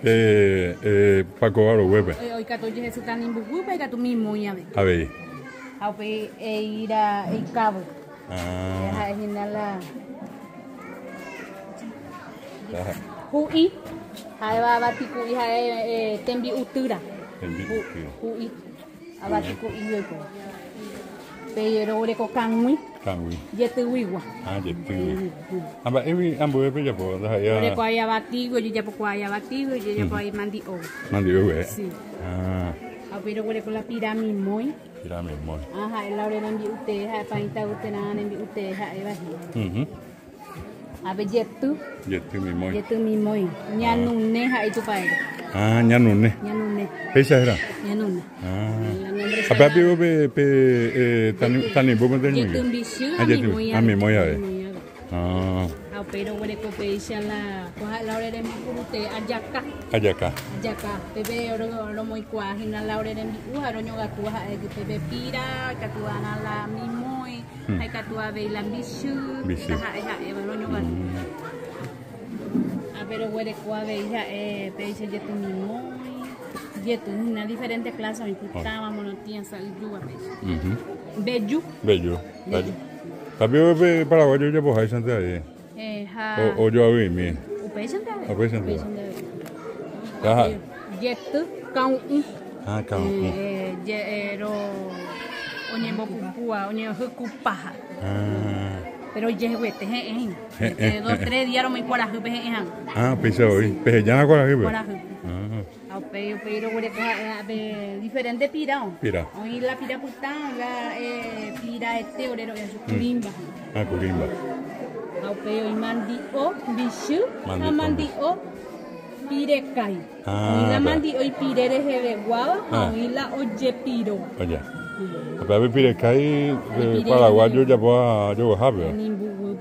Eh, eh, Paco Aro, huepe. Hoy cato de Jesús tan imbugupa y cato mismo ya ve. A ver. Aupe e ir a el cabo. Ah, Deja de la hui. Haiba abatiku y hae tembi utura. Hui. Abatiku y luego. Pero ore ko kangui. Kangui. Yetu wiwa. Ah, ya. Amba, ambo, eh, bella, po. Deja Ore ya. ko ay abatigo, yo ya poco abatigo, yo ya mandi o. Mandi, eh. Sí. Ah, Pero ore ko la pirámide muy. Aha, el ute, ha eva hi. Mhm. Abe jetu, Ya estoy, mi amor. jetu mi moi. Nya nunne ha itu pai. Ah, ya no, ne. Nya nunne, Pesa era. nya nunne. Ah. La nombre Apa, pe, pe, pe, eh, tani, tani, bo, ben, tani. Jetu mbishu, Ah, mi jetu. moi. Ah, mi moya, eh. Ah, Au pero ore ko pe isha la, ko ha laure nambi ute ajaka. allá acá. Ajaka, pepe oro oro moi kwa hina laure nambi u haro nyoga tu ha e pepe pira, katuana la mi moi. Hmm. Hai katua ve la mbishu. Mbishu. Ha ha e oro nyoga. Ah, pero huele cuave ya eh peise yetu mi moi. Yetu una diferente clase mi peise. Mhm. Beju Bello. Bello. Tapi, pe, paraguayo, ya, pues, ahí, santa, ahí. eh ha O, o yo, a ver, mi. Ajá. Yetu kau u. Ah, cabrón. Eh je mopupua, onye hukupaha. Ah. Pero je huete. Eh, eh, Eh dos eh. tres días me cuara hupe he han. Ah, pisa hoy. Peje, ya no con la Cuara jibe. hupe. Ah, pero pero de diferente pira. o. Pira. Hoy la pira pután, la eh, pira este orero es curimba. ah, curimba. Au pero y mandi o bishu, Mandi o. mandi o pire kai. Ah, la ya. mandi hoy pire de jebe guava, Ah. hoy la oye piro. Oye. Apa, pe, pire, kai, eh, paraguayo, ya, yo, jabe.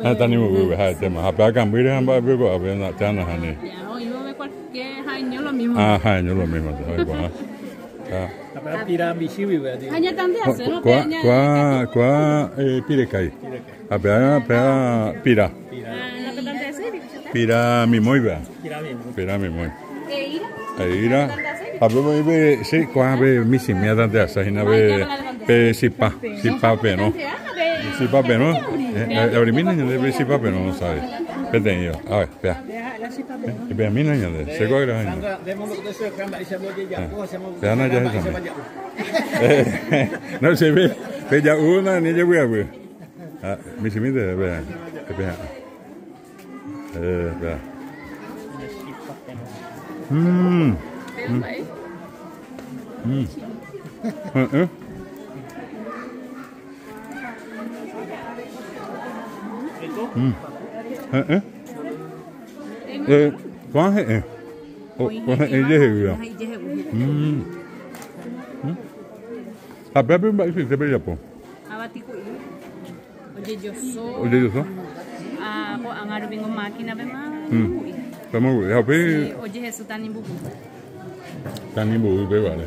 Ah, tani, mu, mu, ha, tema. Apa, cambire, amba, pe, ko, ape, na, tana, hani. Ya, hoy yo me cualquier año lo mismo. Ah, ha, yo lo mismo, pues, ah. Año eh, pira. Pira, mi bien. Pira, mi moi. Eh, ira. Ahí irá. Hablo muy bien, sí, cuando ve mi simia de asa, y no ve, pe sipa, sipa pe no. Sipa pe no. Ahora mi niña de sipa pe no, no sabe. Vete yo, a ver, vea. Y vea mi niña de, se coge la niña. Vea na ya esa. No se ve, ve ya una ni ya voy a ver. Ah, mi simia de, vea, vea. Eh, vea. Mmm. Mm. Uh, Mm. Eh, eh. Eh, quan hệ. Oh, quan hệ dễ hiểu rồi. Mm. Mm. A bebe mais você bebe já pô. Abatico. Oye yo so. Oye yo so. Ah, o angaro vengo máquina be más. Mm. Vamos, ya ve. Oye Jesús tan imbu. Tan imbu be vale.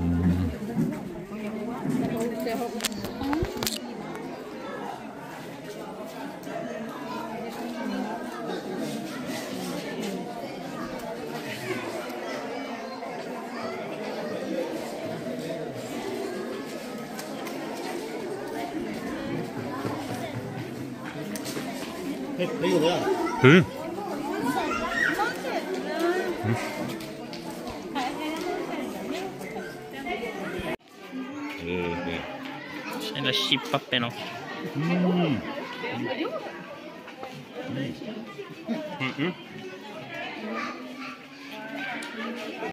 Mm. ¿Verdad? Sí. Eh, eh. En la chippa pero. Mm. Mm. Mm.